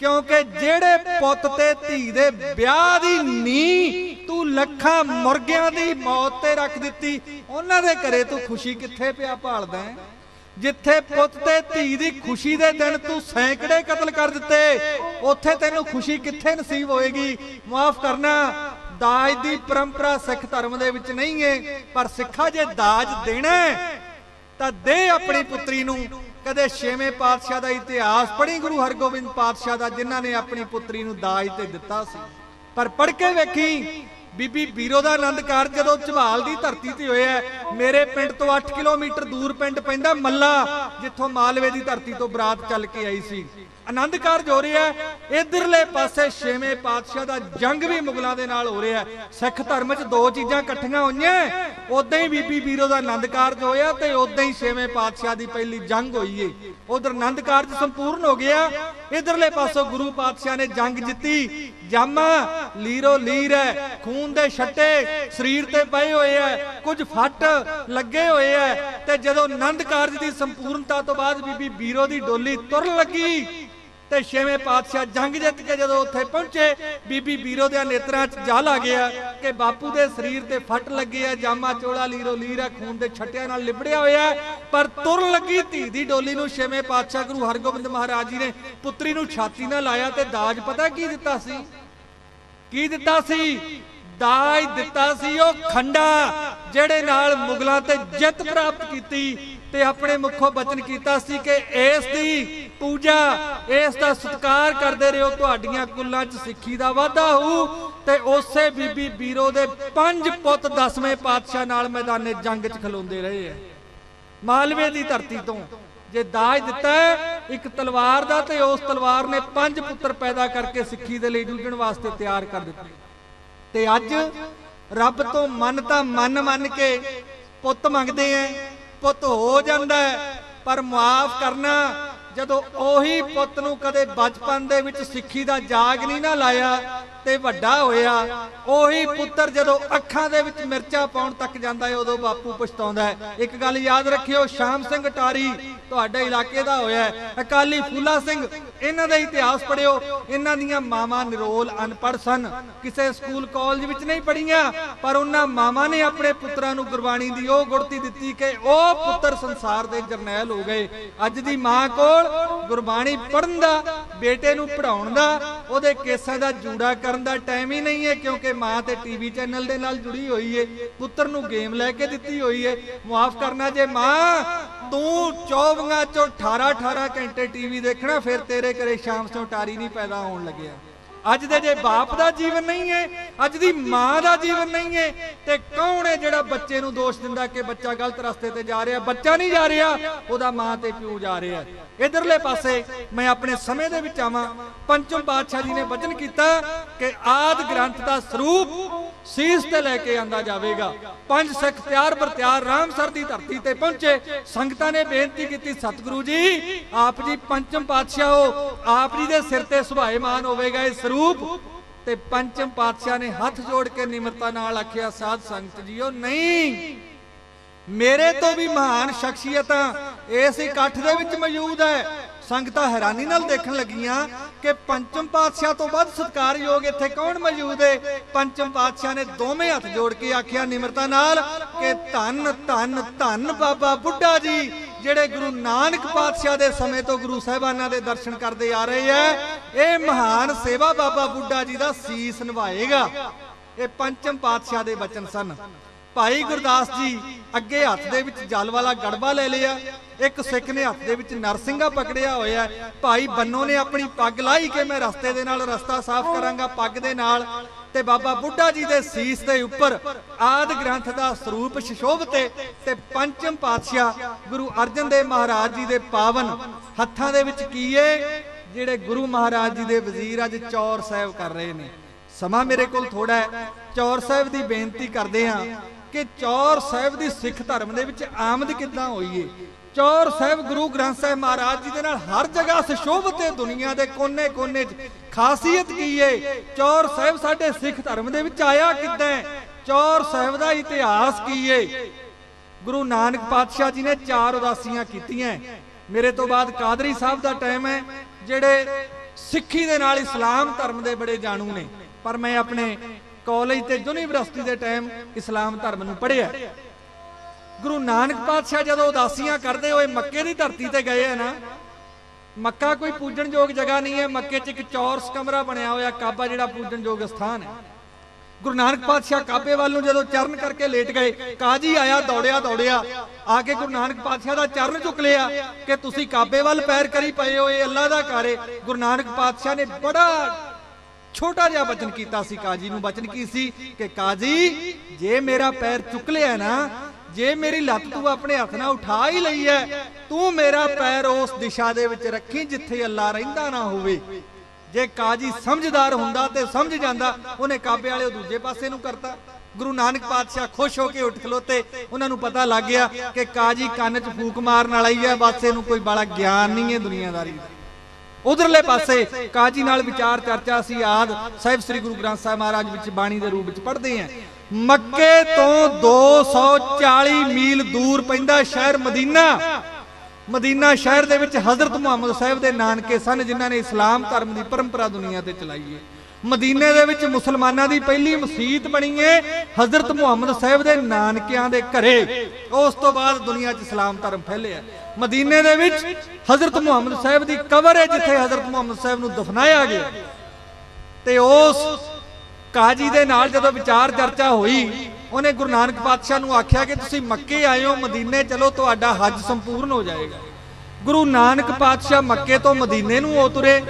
[SPEAKER 4] ਕਿਉਂਕਿ ਜਿਹੜੇ ਪੁੱਤ ਤੇ ਧੀ ਦੇ ਵਿਆਹ ਦੀ ਨੀ ਤੂੰ ਲੱਖਾਂ ਮੁਰਗਿਆਂ ਦੀ ਮੌਤ ਤੇ ਰੱਖ ਦਿੱਤੀ, ਉਹਨਾਂ ਦੇ ਘਰੇ ਤੂੰ ਖੁਸ਼ੀ ਕਿੱਥੇ ਪਿਆ ਭਾਲਦਾ ਹੈ? ਜਿੱਥੇ ਪੁੱਤ ਤੇ ਧੀ ਦੀ ਖੁਸ਼ੀ ਦੇ ਦਿਨ ਤੂੰ ਸੈਂਕੜੇ ਕਤਲ ਕਰ ਦਿੱਤੇ, ਉੱਥੇ ਤੈਨੂੰ ਖੁਸ਼ੀ ਕਿੱਥੇ ਨਸੀਬ ਹੋਏਗੀ? ਮਾਫ ਕਰਨਾ, ਦਾਜ ਦੀ ਪਰੰਪਰਾ ਸਿੱਖ ਧਰਮ ਦੇ ਵਿੱਚ ਨਹੀਂ ਹੈ, ਪਰ ਸਿੱਖਾ ਜੇ ਦਾਜ ਦੇਣਾ ਤਾਂ ਦੇ ਆਪਣੀ ਪੁੱਤਰੀ ਨੂੰ। ਕਦੇ ਛੇਵੇਂ ਪਾਤਸ਼ਾਹ ਦਾ ਇਤਿਹਾਸ ਪੜ੍ਹੀ ਗੁਰੂ ਹਰਗੋਬਿੰਦ ਪਾਤਸ਼ਾਹ ਦਾ, ਜਿਨ੍ਹਾਂ ਨੇ ਆਪਣੀ ਪੁੱਤਰੀ ਨੂੰ ਦਾਜ ਤੇ ਦਿੱਤਾ ਸੀ। ਪਰ ਪੜ੍ਹ ਕੇ ਵੇਖੀ ਬੀਬੀ ਬੀਰੋ ਦਾ ਆਨੰਦ ਕਾਰਜ ਜਦੋਂ ਝਵਾਲ ਦੀ ਧਰਤੀ ਤੇ ਹੋਇਆ ਮੇਰੇ ਪਿੰਡ ਤੋਂ 8 ਕਿਲੋਮੀਟਰ ਦੂਰ ਪਿੰਡ ਪੈਂਦਾ ਮੱਲਾ, ਜਿੱਥੋਂ ਮਾਲਵੇ ਦੀ ਧਰਤੀ ਤੋਂ ਬਰਾਤ ਚੱਲ ਕੇ ਆਈ ਸੀ। ਆਨੰਦ ਕਾਰਜ ਹੋ ਰਿਹਾ ਹੈ। ਇਧਰਲੇ ਪਾਸੇ ਛੇਵੇਂ ਪਾਤਸ਼ਾਹ ਦਾ ਜੰਗ ਵੀ ਮੁਗਲਾਂ ਦੇ ਨਾਲ ਹੋ ਰਿਹਾ ਹੈ। ਸਿੱਖ ਧਰਮ 'ਚ ਦੋ ਚੀਜ਼ਾਂ ਇਕੱਠੀਆਂ ਹੋਈਆਂ। ਉਦਾਂ ਹੀ ਬੀਬੀ ਬੀਰੋ ਦਾ ਆਨੰਦ ਕਾਰਜ ਹੋਇਆ ਤੇ ਉਦਾਂ ਹੀ ਛੇਵੇਂ ਪਾਤਸ਼ਾਹ ਦੀ ਪਹਿਲੀ ਜੰਗ ਹੋਈ ਏ। ਉਧਰ ਆਨੰਦ ਕਾਰਜ ਸੰਪੂਰਨ ਹੋ ਗਿਆ। ਇਧਰਲੇ ਪਾਸੋਂ ਗੁਰੂ ਪਾਤਸ਼ਾਹ ਨੇ ਜੰਗ ਜਿੱਤੀ। ਜਾਮਾ, ਲੀਰੋ ਲੀਰ ਹੈ। ਖੂਨ ਦੇ ਛੱਟੇ ਸਰੀਰ ਤੇ ਪਏ ਹੋਏ ਐ ਕੁਝ ਫੱਟ ਲੱਗੇ ਹੋਏ ਐ ਤੇ ਜਦੋਂ ਆਨੰਦ ਕਾਰਜ ਦੀ ਸੰਪੂਰਨਤਾ ਤੋਂ ਬਾਅਦ ਬੀਬੀ ਬੀਰੋ ਦੀ ਡੋਲੀ ਤੁਰਨ ਲੱਗੀ ਤੇ ਛੇਵੇਂ ਪਾਤਸ਼ਾਹ ਜੰਗ ਜਿੱਤ ਕੇ ਜਦੋਂ ਉੱਥੇ ਪਹੁੰਚੇ, ਬੀਬੀ ਬੀਰੋ ਦੇ ਨੇਤਰਾਂ 'ਚ ਜਲ ਆ ਗਿਆ ਕਿ ਬਾਪੂ ਦੇ ਸਰੀਰ ਤੇ ਫੱਟ ਲੱਗੀ ਆ, ਜਾਮਾ ਚੋਲਾ, ਲੀਰੋ ਲੀਰ ਖੂਨ ਦੇ ਛੱਟਿਆਂ ਨਾਲ ਲਿਬੜਿਆ ਹੋਇਆ। ਪਰ ਤੁਰਨ ਲੱਗੀ ਧੀ ਦੀ ਡੋਲੀ ਨੂੰ ਛੇਵੇਂ ਪਾਤਸ਼ਾਹ ਗੁਰੂ ਹਰਗੋਬਿੰਦ ਮਹਾਰਾਜ ਜੀ ਨੇ ਪੁੱਤਰੀ ਨੂੰ ਛਾਤੀ ਨਾਲ ਲਾਇਆ ਤੇ ਦਾਜ ਪਤਾ ਕੀ ਦਿੱਤਾ ਸੀ? ਕੀ ਦਿੱਤਾ ਸੀ? ਦਾਜ ਦਿੱਤਾ ਸੀ ਉਹ ਖੰਡਾ, ਜਿਹੜੇ ਨਾਲ ਮੁਗਲਾਂ ਤੇ ਜਿੱਤ ਪ੍ਰਾਪਤ ਕੀਤੀ। ਤੇ ਆਪਣੇ ਮੁੱਖੋਂ ਬਚਨ ਕੀਤਾ ਸੀ ਕਿ ਇਸ ਦੀ ਪੂਜਾ, ਇਸ ਦਾ ਸਤਿਕਾਰ ਕਰਦੇ ਰਹੋ, ਤੁਹਾਡੀਆਂ ਕੁੱਲਾਂ 'ਚ ਸਿੱਖੀ ਦਾ ਵਾਧਾ ਹੋਊ। ਤੇ ਉਸੇ ਬੀਬੀ ਬੀਰੋ ਦੇ ਪੰਜ ਪੁੱਤ ਦਸਵੇਂ ਪਾਤਸ਼ਾਹ ਨਾਲ ਮੈਦਾਨੇ ਜੰਗ 'ਚ ਖਲੋਂਦੇ ਰਹੇ ਆ ਮਾਲਵੇ ਦੀ ਧਰਤੀ ਤੋਂ ਜੇ ਦਾਜ ਦਿੱਤਾ ਇੱਕ ਤਲਵਾਰ ਦਾ ਤੇ ਉਸ ਤਲਵਾਰ ਨੇ ਪੰਜ ਪੁੱਤਰ ਪੈਦਾ ਕਰਕੇ ਸਿੱਖੀ ਦੇ ਲਈ ਜੂਝਣ ਵਾਸਤੇ ਤਿਆਰ ਕਰ ਦਿੱਤੇ। ਤੇ ਅੱਜ ਰੱਬ ਤੋਂ ਮਨ ਤਾਂ ਮਨ ਮੰਨ ਕੇ ਪੁੱਤ ਮੰਗਦੇ ਐ ਪੁੱਤ ਹੋ ਜਾਂਦਾ ਪਰ ਮਾਫ ਕਰਨਾ, ਜਦੋਂ ਉਹੀ ਪੁੱਤ ਨੂੰ ਕਦੇ ਬਚਪਨ ਦੇ ਵਿੱਚ ਸਿੱਖੀ ਦਾ ਜਾਗ ਨਹੀਂ ਨਾ ਲਾਇਆ ਤੇ ਵੱਡਾ ਹੋਇਆ, ਉਹੀ ਪੁੱਤਰ ਜਦੋਂ ਅੱਖਾਂ ਦੇ ਵਿੱਚ ਮਿਰਚਾਂ ਪਾਉਣ ਤੱਕ ਜਾਂਦਾ ਹੈ, ਉਦੋਂ ਬਾਪੂ ਪਛਤਾਉਂਦਾ ਹੈ। ਇੱਕ ਗੱਲ ਯਾਦ ਰੱਖਿਓ, ਸ਼ਾਮ ਸਿੰਘ ਟਾਰੀ ਤੁਹਾਡੇ ਇਲਾਕੇ ਦਾ ਹੋਇਆ ਅਕਾਲੀ ਫੂਲਾ ਸਿੰਘ, ਇਹਨਾਂ ਦਾ ਇਤਿਹਾਸ ਪੜਿਓ ਇਹਨਾਂ ਦੀਆਂ ਮਾਵਾਂ ਨਿਰੋਲ ਅਨਪੜ੍ਹ ਸਨ। ਕਿਸੇ ਸਕੂਲ ਕਾਲਜ ਵਿੱਚ ਨਹੀਂ ਪੜੀਆਂ ਪਰ ਉਹਨਾਂ ਮਾਵਾਂ ਨੇ ਆਪਣੇ ਪੁੱਤਰਾਂ ਨੂੰ ਗੁਰਬਾਣੀ ਦੀ ਉਹ ਗੁੜਤੀ ਦਿੱਤੀ ਕਿ ਉਹ ਪੁੱਤਰ ਸੰਸਾਰ ਦੇ ਜਰਨੈਲ ਹੋ ਗਏ। ਅੱਜ ਦੀ ਮਾਂ ਕੋਲ ਗੁਰਬਾਣੀ ਪੜਨ ਦਾ, ਬੇਟੇ ਨੂੰ ਪੜਾਉਣ ਦਾ, ਉਹਦੇ ਕੇਸਾਂ ਦਾ ਜੂੜਾ ਕਰ ਕਰਨ ਦਾ ਟਾਈਮ ਹੀ ਨਹੀਂ ਹੈ ਕਿਉਂਕਿ ਮਾਂ ਤੇ ਟੀਵੀ ਚੈਨਲ ਦੇ ਨਾਲ ਜੁੜੀ ਹੋਈ ਏ, ਪੁੱਤਰ ਨੂੰ ਗੇਮ ਲੈ ਕੇ ਦਿੱਤੀ ਹੋਈ ਏ। ਮਾਫ ਕਰਨਾ ਜੇ ਮਾਂ, ਤੂੰ 24 ਚੋਂ 18 18 ਘੰਟੇ ਟੀਵੀ ਦੇਖਣਾ, ਫਿਰ ਤੇਰੇ ਘਰੇ ਸ਼ਾਮ ਤੋਂ ਟਾਰੀ ਨਹੀਂ ਪੈਦਾ ਹੋਣ ਲੱਗਿਆ। ਅੱਜ ਦੇ ਜੇ ਬਾਪ ਦਾ ਜੀਵਨ ਨਹੀਂ ਹੈ, ਅੱਜ ਦੀ ਮਾਂ ਦਾ ਜੀਵਨ ਨਹੀਂ ਹੈ, ਤੇ ਕੌਣ ਹੈ ਜਿਹੜਾ ਬੱਚੇ ਨੂੰ ਦੋਸ਼ ਦਿੰਦਾ ਕਿ ਬੱਚਾ ਗਲਤ ਰਸਤੇ ਤੇ ਜਾ ਰਿਹਾ, ਬੱਚਾ ਨਹੀਂ ਜਾ ਰਿਹਾ, ਉਹਦਾ ਮਾਂ ਤੇ ਪਿਓ ਜਾ ਰਿਹਾ। ਇਧਰਲੇ ਪਾਸੇ ਮੈਂ ਆਪਣੇ ਸਮੇਂ ਦੇ ਵਿੱਚ ਆਵਾਂ। ਪੰਚਮ ਪਾਤਸ਼ਾਹ ਜੀ ਨੇ ਵਚਨ ਕੀਤਾ ਕਿ ਆਦ ਗ੍ਰੰਥ ਦਾ ਸਰੂਪ ਸੀਸ ਤੇ ਲੈ ਕੇ ਆਂਦਾ ਜਾਵੇਗਾ। ਪੰਜ ਸਿੱਖ ਤਿਆਰ ਬਰ ਰਾਮਸਰ ਦੀ ਧਰਤੀ ਤੇ ਪਹੁੰਚੇ। ਸੰਗਤਾਂ ਨੇ ਬੇਨਤੀ ਕੀਤੀ, ਸਤਿਗੁਰੂ ਜੀ, ਆਪ ਜੀ ਪੰਚਮ ਪਾਤਸ਼ਾਹ ਹੋ। ਆਪ ਜੀ ਦੇ ਸਿਰ ਤੇ ਸੁਭਾਏਮਾਨ ਹੋਵੇਗਾ ਇਹ ਸਰੂਪ। ਤੇ ਪੰਚਮ ਪਾਤਸ਼ਾਹ ਨੇ ਹੱਥ ਜੋੜ ਕੇ ਨਿਮਰਤਾ ਨਾਲ ਆਖਿਆ, ਸਾਧ ਸੰਗਤ ਜੀਓ, ਨਹੀਂ, ਮੇਰੇ ਤੋਂ ਵੀ ਮਹਾਨ ਸ਼ਖਸੀਅਤਾਂ ਇਸ ਇਕੱਠ ਦੇ ਵਿੱਚ ਮੌਜੂਦ ਹੈ। ਸੰਗਤਾਂ ਹੈਰਾਨੀ ਨਾਲ ਦੇਖਣ ਲੱਗੀਆਂ ਕਿ ਪੰਚਮ ਪਾਤਸ਼ਾਹ ਤੋਂ ਵੱਧ ਸਤਿਕਾਰਯੋਗ ਇੱਥੇ ਕੌਣ ਮੌਜੂਦ ਹੈ? ਪੰਚਮ ਪਾਤਸ਼ਾਹ ਨੇ ਦੋਵੇਂ ਹੱਥ ਜੋੜ ਕੇ ਆਖਿਆ ਨਿਮਰਤਾ ਨਾਲ ਕਿ ਧੰਨ ਧੰਨ ਧੰਨ ਬਾਬਾ ਬੁੱਢਾ ਜੀ, ਜਿਹੜੇ ਗੁਰੂ ਨਾਨਕ ਪਾਤਸ਼ਾਹ ਦੇ ਸਮੇਂ ਤੋਂ ਗੁਰੂ ਸਾਹਿਬਾਨਾਂ ਦੇ ਦਰਸ਼ਨ ਕਰਦੇ ਆ ਰਹੇ ਐ ਇਹ ਮਹਾਨ ਸੇਵਾ ਬਾਬਾ ਬੁੱਢਾ ਜੀ ਦਾ ਸੀਸ ਨਿਭਾਏਗਾ। ਇਹ ਪੰਚਮ ਪਾਤਸ਼ਾਹ ਦੇ ਬਚਨ ਸਨ। ਭਾਈ ਗੁਰਦਾਸ ਜੀ ਅੱਗੇ ਹੱਥ ਦੇ ਵਿੱਚ ਜਲ ਵਾਲਾ ਗੜਬਾ ਲੈ ਲਿਆ, ਇੱਕ ਸਿੱਖ ਨੇ ਹੱਥ ਦੇ ਵਿੱਚ ਨਰਸਿੰਘਾ ਪਕੜਿਆ ਹੋਇਆ ਭਾਈ ਬੰਨੋ ਨੇ ਆਪਣੀ ਪੱਗ ਲਾਈ ਕਿ ਮੈਂ ਰਸਤੇ ਦੇ ਨਾਲ ਰਸਤਾ ਸਾਫ਼ ਕਰਾਂਗਾ ਪੱਗ ਦੇ ਨਾਲ। ਤੇ ਬਾਬਾ ਬੁੱਢਾ ਜੀ ਦੇ ਸੀਸ ਦੇ ਉੱਪਰ ਆਦ ਗ੍ਰੰਥ ਦਾ ਸਰੂਪ ਸ਼ਿਸ਼ੋਭਤ ਤੇ ਪੰਚਮ ਪਾਤਸ਼ਾਹ ਗੁਰੂ ਅਰਜਨ ਦੇਵ ਮਹਾਰਾਜ ਜੀ ਦੇ ਪਾਵਨ ਹੱਥਾਂ ਦੇ ਵਿੱਚ ਕੀ ਹੈ ਜਿਹੜੇ ਗੁਰੂ ਮਹਾਰਾਜ ਜੀ ਦੇ ਵਜ਼ੀਰ ਅੱਜ ਚੌਰ ਸਾਹਿਬ ਕਰ ਰਹੇ ਨੇ। ਸਮਾਂ ਮੇਰੇ ਕੋਲ ਥੋੜਾ ਹੈ। ਚੌਰ ਸਾਹਿਬ ਦੀ ਬੇਨਤੀ ਕਰਦੇ ਹਾਂ। ਕਿ ਚੌਰ ਸਾਹਿਬ ਦੀ ਸਿੱਖ ਧਰਮ ਦੇ ਵਿੱਚ ਆਮਦ ਕਿੱਦਾਂ ਹੋਈ ਏ? ਚੌਰ ਸਾਹਿਬ ਗੁਰੂ ਗ੍ਰੰਥ ਸਾਹਿਬ ਮਹਾਰਾਜ ਜੀ ਦੇ ਨਾਲ ਹਰ ਜਗ੍ਹਾ ਸੁਸ਼ੋਭਤ ਹੈ ਦੁਨੀਆ ਦੇ ਕੋਨੇ-ਕੋਨੇ 'ਚ ਖਾਸੀਅਤ ਕੀ ਏ? ਚੌਰ ਸਾਹਿਬ ਸਾਡੇ ਸਿੱਖ ਧਰਮ ਦੇ ਵਿੱਚ ਆਇਆ ਕਿੱਦਾਂ ਚੌਰ ਸਾਹਿਬ ਦਾ ਇਤਿਹਾਸ ਕੀ ਏ? ਗੁਰੂ ਨਾਨਕ ਪਾਤਸ਼ਾਹ ਜੀ ਨੇ ਚਾਰ ਉਦਾਸੀਆਂ ਕੀਤੀਆਂ ਮੇਰੇ ਤੋਂ ਬਾਅਦ ਕਾਦਰੀ ਸਾਹਿਬ ਦਾ ਟਾਈਮ ਹੈ ਜਿਹੜੇ ਸਿੱਖੀ ਦੇ ਨਾਲ ਇਸਲਾਮ ਧਰਮ ਦੇ ਬੜੇ ਜਾਣੂ ਨੇ। ਪਰ ਮੈਂ ਆਪਣੇ ਕਾਲਜ ਤੇ ਯੂਨੀਵਰਸਿਟੀ ਦੇ ਟਾਈਮ ਇਸਲਾਮ ਧਰਮ ਨੂੰ ਪੜ੍ਹਿਆ। ਗੁਰੂ ਨਾਨਕ ਪਾਤਸ਼ਾਹ ਜਦੋਂ ਉਦਾਸੀਆਂ ਕਰਦੇ ਹੋਏ ਮੱਕੇ ਦੀ ਧਰਤੀ ਤੇ ਗਏ ਆ ਨਾ, ਮੱਕਾ ਕੋਈ ਪੂਜਣਯੋਗ ਜਗ੍ਹਾ ਨਹੀਂ ਹੈ, ਮੱਕੇ 'ਚ ਇੱਕ ਚੌਰਸ ਕਮਰਾ ਬਣਿਆ ਹੋਇਆ, ਕਾਬਾ ਜਿਹੜਾ ਪੂਜਣਯੋਗ ਸਥਾਨ ਹੈ। ਗੁਰੂ ਨਾਨਕ ਪਾਤਸ਼ਾਹ ਕਾਬੇ ਵੱਲ ਨੂੰ ਜਦੋਂ ਚਰਨ ਕਰਕੇ ਲੇਟ ਗਏ, ਕਾਜੀ ਆਇਆ ਦੌੜਿਆ ਦੌੜਿਆ, ਆ ਕੇ ਗੁਰੂ ਨਾਨਕ ਪਾਤਸ਼ਾਹ ਦਾ ਚਰਨ ਚੁੱਕ ਲਿਆ ਕਿ ਤੁਸੀਂ ਕਾਬੇ ਵੱਲ ਪੈਰ ਕਰੀ ਪਏ ਹੋ, ਇਹ ਅੱਲਾ ਦਾ ਘਰ ਹੈ। ਗੁਰੂ ਨਾਨਕ ਪਾਤਸ਼ਾਹ ਨੇ ਬੜਾ ਛੋਟਾ ਜਿਹਾ ਬਚਨ ਕੀਤਾ ਸੀ ਕਾਜੀ ਨੂੰ। ਬਚਨ ਕੀ ਸੀ? ਕਿ ਕਾਜੀ, ਜੇ ਮੇਰਾ ਪੈਰ ਚੁੱਕ ਲਿਆ ਨਾ, ਜੇ ਮੇਰੀ ਲੱਤ ਤੂੰ ਆਪਣੇ ਹੱਥ ਨਾਲ ਉਠਾ ਹੀ ਲਈ ਹੈ ਤੂੰ ਮੇਰਾ ਪੈਰ ਉਸ ਦਿਸ਼ਾ ਦੇ ਵਿੱਚ ਰੱਖੀ ਜਿੱਥੇ ਅੱਲਾ ਰਹਿੰਦਾ ਨਾ ਹੋਵੇ। ਜੇ ਕਾਜੀ ਸਮਝਦਾਰ ਹੁੰਦਾ ਤੇ ਸਮਝ ਜਾਂਦਾ, ਉਹਨੇ ਕਾਬੇ ਵਾਲੇ ਦੂਜੇ ਪਾਸੇ ਨੂੰ ਕਰਤਾ। ਗੁਰੂ ਨਾਨਕ ਪਾਤਸ਼ਾਹ ਖੁਸ਼ ਹੋ ਕੇ ਉੱਠ ਖਲੋਤੇ। ਉਹਨਾਂ ਨੂੰ ਪਤਾ ਲੱਗ ਗਿਆ ਕਿ ਕਾਜੀ ਕੰਨ 'ਚ ਫੂਕ ਮਾਰਨ ਵਾਲਾ ਹੀ ਹੈ ਬਸ ਇਹਨੂੰ ਕੋਈ ਬੜਾ ਗਿਆਨ ਨਹੀਂ ਹੈ ਦੁਨੀਆਦਾਰੀ ਦਾ। ਉਧਰਲੇ ਪਾਸੇ ਕਾਜੀ ਨਾਲ ਵਿਚਾਰ ਚਰਚਾ ਸੀ ਆਦ ਸਾਹਿਬ ਸ੍ਰੀ ਗੁਰੂ ਗ੍ਰੰਥ ਸਾਹਿਬ ਮਹਾਰਾਜ ਵਿੱਚ ਬਾਣੀ ਦੇ ਰੂਪ ਵਿੱਚ ਪੜ੍ਹਦੇ ਆਂ। ਮੱਕੇ ਤੋਂ 240 ਮੀਲ ਦੂਰ ਪੈਂਦਾ ਸ਼ਹਿਰ ਮਦੀਨਾ। ਮਦੀਨਾ। ਸ਼ਹਿਰ ਦੇ ਵਿੱਚ ਹਜ਼ਰਤ ਮੁਹੰਮਦ ਸਾਹਿਬ ਦੇ ਨਾਨਕੇ ਸਨ ਜਿਨ੍ਹਾਂ ਨੇ ਇਸਲਾਮ ਧਰਮ ਦੀ ਪਰੰਪਰਾ ਦੁਨੀਆ ਤੇ ਚਲਾਈ ਹੈ। ਮਦੀਨੇ ਦੇ ਵਿੱਚ ਮੁਸਲਮਾਨਾਂ ਦੀ ਪਹਿਲੀ ਮਸਜਿਦ ਬਣੀ ਹੈ ਹਜ਼ਰਤ ਮੁਹੰਮਦ ਸਾਹਿਬ ਦੇ ਨਾਨਕਿਆਂ ਦੇ ਘਰੇ। ਉਸ ਤੋਂ ਬਾਅਦ ਦੁਨੀਆ 'ਚ ਇਸਲਾਮ ਧਰਮ ਫੈਲਿਆ। ਮਦੀਨੇ ਦੇ ਵਿੱਚ ਹਜ਼ਰਤ ਮੁਹੰਮਦ ਸਾਹਿਬ ਦੀ ਕਬਰ ਹੈ ਜਿੱਥੇ ਹਜ਼ਰਤ ਮੁਹੰਮਦ ਸਾਹਿਬ ਨੂੰ ਦਫਨਾਇਆ ਗਿਆ। ਤੇ ਉਸ ਕਾਜੀ ਦੇ ਨਾਲ ਜਦੋਂ ਵਿਚਾਰ ਚਰਚਾ ਹੋਈ, ਉਹਨੇ ਗੁਰੂ ਨਾਨਕ ਪਾਤਸ਼ਾਹ ਨੂੰ ਆਖਿਆ ਕਿ ਤੁਸੀਂ ਮੱਕੇ ਆਏ ਹੋ ਮਦੀਨੇ ਚਲੋ, ਤੁਹਾਡਾ ਹੱਜ ਸੰਪੂਰਨ ਹੋ ਜਾਏਗਾ। ਗੁਰੂ ਨਾਨਕ ਪਾਤਸ਼ਾਹ ਮੱਕੇ ਤੋਂ ਮਦੀਨੇ ਨੂੰ ਉਹ ਤੁਰੇ।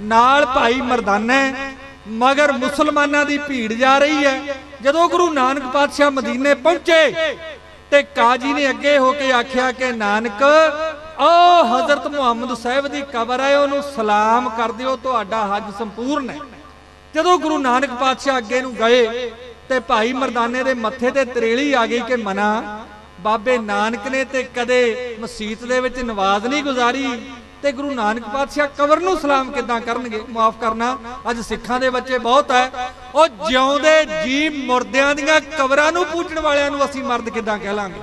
[SPEAKER 4] ਨਾਲ ਭਾਈ ਮਰਦਾਨਾ ਮਗਰ ਮੁਸਲਮਾਨਾਂ ਦੀ ਭੀੜ ਜਾ ਰਹੀ ਹੈ। ਜਦੋਂ ਗੁਰੂ ਨਾਨਕ ਪਾਤਸ਼ਾਹ ਮਦੀਨੇ ਪਹੁੰਚੇ ਤੇ ਕਾਜੀ ਨੇ ਅੱਗੇ ਹੋ ਕੇ ਆਖਿਆ ਕਿ, ਨਾਨਕ ਉਹ ਹਜ਼ਰਤ ਮੁਹੰਮਦ ਸਾਹਿਬ ਦੀ ਕਬਰ ਹੈ ਉਹਨੂੰ ਸਲਾਮ ਕਰ ਦਿਓ, ਤੁਹਾਡਾ ਹੱਜ ਸੰਪੂਰਨ ਹੈ। ਜਦੋਂ ਗੁਰੂ ਨਾਨਕ ਪਾਤਸ਼ਾਹ ਅੱਗੇ ਨੂੰ ਗਏ ਤੇ ਭਾਈ ਮਰਦਾਨੇ ਦੇ ਮੱਥੇ ਤੇ ਤਰੇਲੀ ਆ ਗਈ ਕਿ, ਮਨਾ, ਬਾਬੇ ਨਾਨਕ ਨੇ ਤੇ ਕਦੇ ਮਸਜਿਦ ਦੇ ਵਿੱਚ ਨਵਾਜ਼ ਨਹੀਂ ਗੁਜ਼ਾਰੀ ਤੇ ਗੁਰੂ ਨਾਨਕ ਪਾਤਸ਼ਾਹ ਕਬਰ ਨੂੰ ਸਲਾਮ ਕਿੱਦਾਂ ਕਰਨਗੇ? ਮਾਫ ਕਰਨਾ, ਅੱਜ ਸਿੱਖਾਂ ਦੇ ਬੱਚੇ ਬਹੁਤ ਹੈ ਉਹ ਜਿਉਂਦੇ ਜੀ ਮੁਰਦਿਆਂ ਦੀਆਂ ਕਬਰਾਂ ਨੂੰ ਪੂਜਣ ਵਾਲਿਆਂ ਨੂੰ ਅਸੀਂ ਮਰਦ ਕਿੱਦਾਂ ਕਹਿ ਲਾਂਗੇ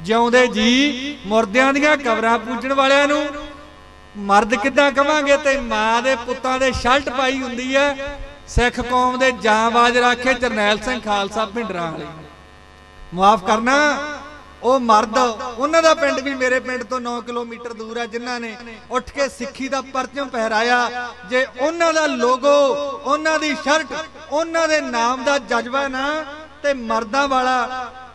[SPEAKER 4] ਜਿਉਂਦੇ ਜੀ ਮੁਰਦਿਆਂ ਦੀਆਂ ਕਬਰਾਂ ਪੂਜਣ ਵਾਲਿਆਂ ਨੂੰ ਮਰਦ ਕਿੱਦਾਂ ਕਵਾਂਗੇ? ਤੇ ਮਾਂ ਦੇ ਪੁੱਤਾਂ ਦੇ ਸ਼ਰਟ ਪਾਈ ਹੁੰਦੀ ਹੈ ਸਿੱਖ ਕੌਮ ਦੇ ਜਾਂਬਾਜ਼ ਰੱਖੇ ਜਰਨੈਲ ਸਿੰਘ ਖਾਲਸਾ ਭਿੰਡਰਾਂ ਵਾਲੇ ਮਾਫ ਕਰਨਾ ਉਹ ਮਰਦ, ਉਹਨਾਂ ਦਾ ਪਿੰਡ ਵੀ ਮੇਰੇ ਪਿੰਡ ਤੋਂ 9 ਕਿਲੋਮੀਟਰ ਦੂਰ ਹੈ ਜਿਨ੍ਹਾਂ ਨੇ ਉੱਠ ਕੇ ਸਿੱਖੀ ਦਾ ਪਰਚਮ ਪਹਿਰਾਇਆ। ਜੇ ਉਹਨਾਂ ਦਾ ਲੋਗੋ, ਉਹਨਾਂ ਦੀ ਸ਼ਰਟ, ਉਹਨਾਂ ਦੇ ਨਾਮ ਦਾ ਜਜ਼ਬਾ ਨਾ, ਤੇ ਮਰਦਾਂ ਵਾਲਾ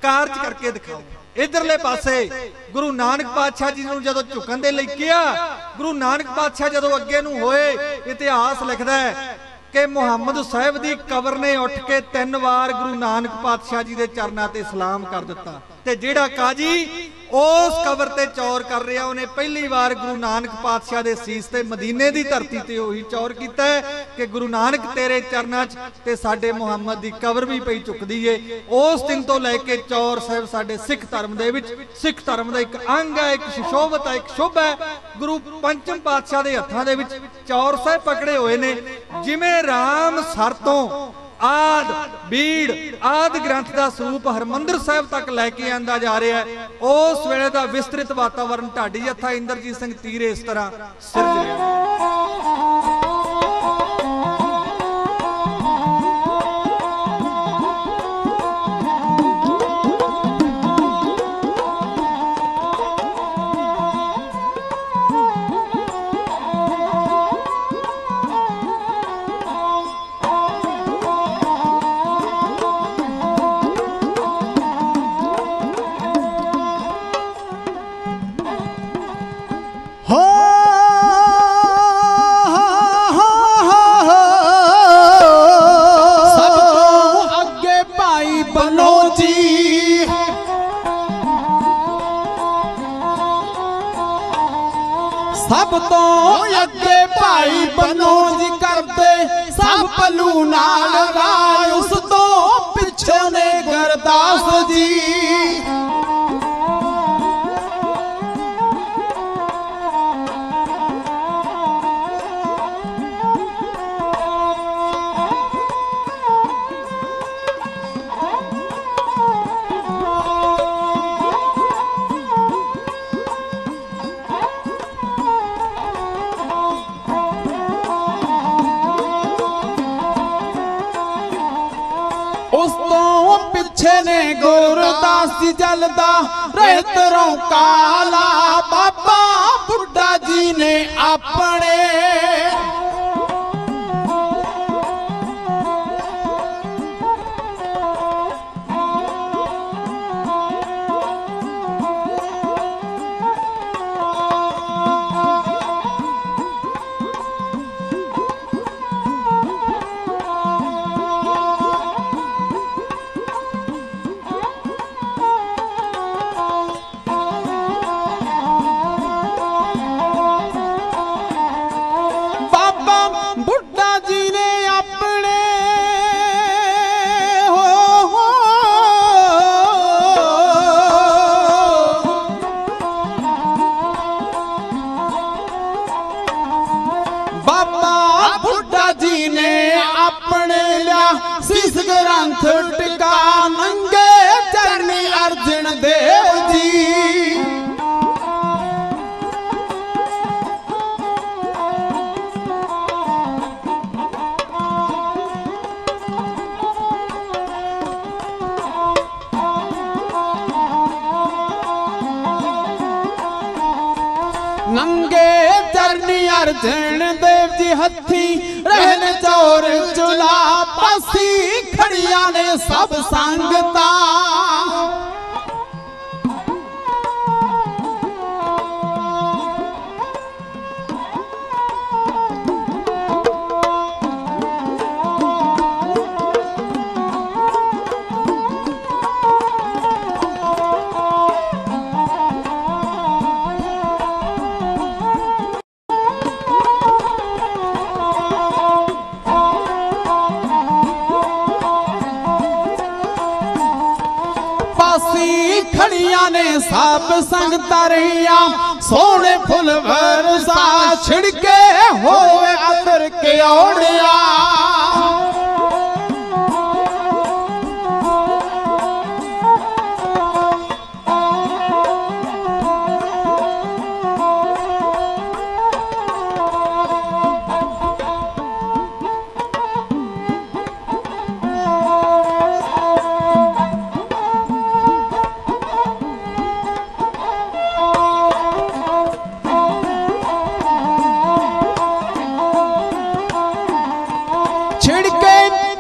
[SPEAKER 4] ਕਾਰਜ ਕਰਕੇ ਦਿਖਾਓ। ਇਧਰਲੇ ਪਾਸੇ, ਗੁਰੂ ਨਾਨਕ ਪਾਤਸ਼ਾਹ ਜੀ ਨੂੰ ਜਦੋਂ ਝੁਕਣ ਦੇ ਲਈ ਕਿਹਾ, ਗੁਰੂ ਨਾਨਕ ਪਾਤਸ਼ਾਹ ਜਦੋਂ ਅੱਗੇ ਨੂੰ ਹੋਏ, ਇਤਿਹਾਸ ਲਿਖਦਾ ਹੈ ਕਿ ਮੁਹੰਮਦ ਸਾਹਿਬ ਦੀ ਕਬਰ ਨੇ ਉੱਠ ਕੇ ਤਿੰਨ ਵਾਰ ਗੁਰੂ ਨਾਨਕ ਪਾਤਸ਼ਾਹ ਜੀ ਦੇ ਚਰਨਾਂ ਤੇ ਸਲਾਮ ਕਰ ਦਿੱਤਾ। ਤੇ ਜਿਹੜਾ ਕਾਜੀ ਉਸ ਕਬਰ ਤੇ ਚੌਰ ਕਰ ਰਿਹਾ। ਉਹਨੇ ਪਹਿਲੀ ਵਾਰ ਗੁਰੂ ਨਾਨਕ ਪਾਤਸ਼ਾਹ ਦੇ ਸੀਸ ਤੇ ਮਦੀਨੇ ਦੀ ਧਰਤੀ ਤੇ ਉਹੀ ਚੌਰ ਕੀਤਾ ਕਿ ਗੁਰੂ ਨਾਨਕ ਤੇਰੇ ਚਰਨਾਂ 'ਚ ਤੇ ਸਾਡੇ ਮੁਹੰਮਦ ਦੀ ਕਬਰ ਵੀ ਪਈ ਚੁੱਕਦੀ ਏ। ਉਸ ਦਿਨ ਤੋਂ ਲੈ ਕੇ ਚੌਰ ਸਾਹਿਬ ਸਾਡੇ ਸਿੱਖ ਧਰਮ ਦੇ ਵਿੱਚ, ਸਿੱਖ ਧਰਮ ਦਾ ਇੱਕ ਅੰਗ ਹੈ, ਇੱਕ ਸ਼ੋਭਤ ਹੈ, ਇੱਕ ਸ਼ੁਭ ਹੈ। ਗੁਰੂ ਪੰਚਮ ਪਾਤਸ਼ਾਹ ਦੇ ਹੱਥਾਂ ਦੇ ਵਿੱਚ ਚੌਰ ਸਾਹਿਬ ਪਕੜੇ ਹੋਏ ਨੇ। ਜਿਵੇਂ ਰਾਮ ਸਰ ਤੋਂ ਆਦ, ਬੀੜ, ਆਦ ਗ੍ਰੰਥ ਦਾ ਸਰੂਪ ਹਰਮੰਦਰ ਸਾਹਿਬ ਤੱਕ ਲੈ ਕੇ ਆਂਦਾ ਜਾ ਰਿਹਾ ਹੈ। ਉਸ ਵੇਲੇ ਦਾ ਵਿਸਤ੍ਰਿਤ ਵਾਤਾਵਰਣ ਢਾਡੀ ਜੱਥਾ ਇੰਦਰਜੀਤ ਸਿੰਘ ਤੀਰੇ ਇਸ ਤਰ੍ਹਾਂ ਸਿਰਜ ਰਿਹਾ
[SPEAKER 2] ਭਾਈ ਬਨੋ ਜੀ ਕਰਦੇ ਸਭ ਪਲੂ ਨਾਲ ਰਾਜ ਉਸ ਤੋਂ ਪਿੱਛੇ ਨੇ ਗਰਦਾਸ ਜੀ चलदाेतरो काला बाबा ਨੇ जी अचण देव जी हथी रहन चोर चुला पासी खड़िया ने सब संगता ਵਰਸਾ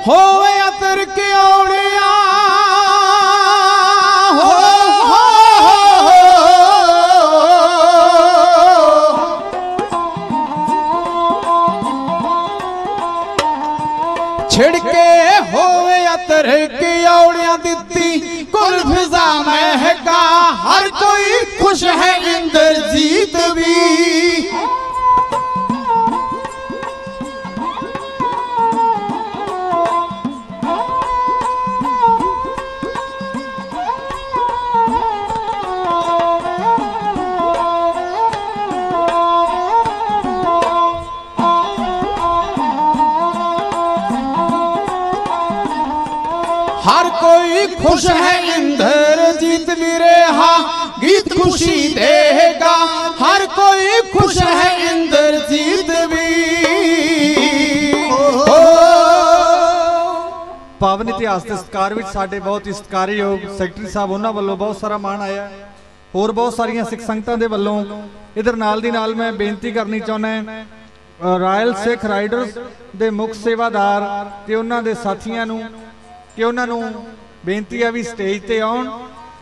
[SPEAKER 2] ਹੋਵੇ ਅਤਰ ਕੇ ਛਿੜਕੇ ਹੋਵੇ ਅਤਰ ਕੇ ਔੜਿਆਂ ਦਿੱਤੀ। ਕੁਲ ਫਿਜ਼ਾ ਮਹਿਕਾ, ਹਰ ਕੋਈ ਖੁਸ਼ ਹੈ ਇੰਦਰਜੀਤ ਵੀ। ਖੁਸ਼ ਹੈ ਇੰਦਰ ਜੀਤ ਵੀ ਗੀਤ ਖੁਸ਼ੀ ਦੇਗਾ। ਹਰ ਕੋਈ ਖੁਸ਼ ਹੈ ਇੰਦਰ ਵੀ।
[SPEAKER 4] ਪਾਵਨ ਇਤਿਹਾਸ ਦੇ ਸਤਕਾਰ ਵਿੱਚ ਸਾਡੇ ਬਹੁਤ ਹੀ ਸਤਿਕਾਰਯੋਗ ਸੈਕਟਰੀ ਸਾਹਿਬ, ਉਹਨਾਂ ਵੱਲੋਂ ਬਹੁਤ ਸਾਰਾ ਮਾਣ ਆਇਆ। ਹੋਰ ਬਹੁਤ ਸਾਰੀਆਂ ਸਿੱਖ ਸੰਗਤਾਂ ਦੇ ਵੱਲੋਂ ਇਧਰ ਨਾਲ ਦੀ ਨਾਲ ਮੈਂ ਬੇਨਤੀ ਕਰਨੀ ਚਾਹੁੰਦਾ ਰਾਇਲ ਸਿੱਖ ਰਾਈਡਰਸ ਦੇ ਮੁੱਖ ਸੇਵਾਦਾਰ ਤੇ ਉਹਨਾਂ ਦੇ ਸਾਥੀਆਂ ਨੂੰ, ਕਿ ਉਹਨਾਂ ਨੂੰ ਬੇਨਤੀ ਹੈ ਵੀ ਸਟੇਜ ਤੇ ਆਉਣ,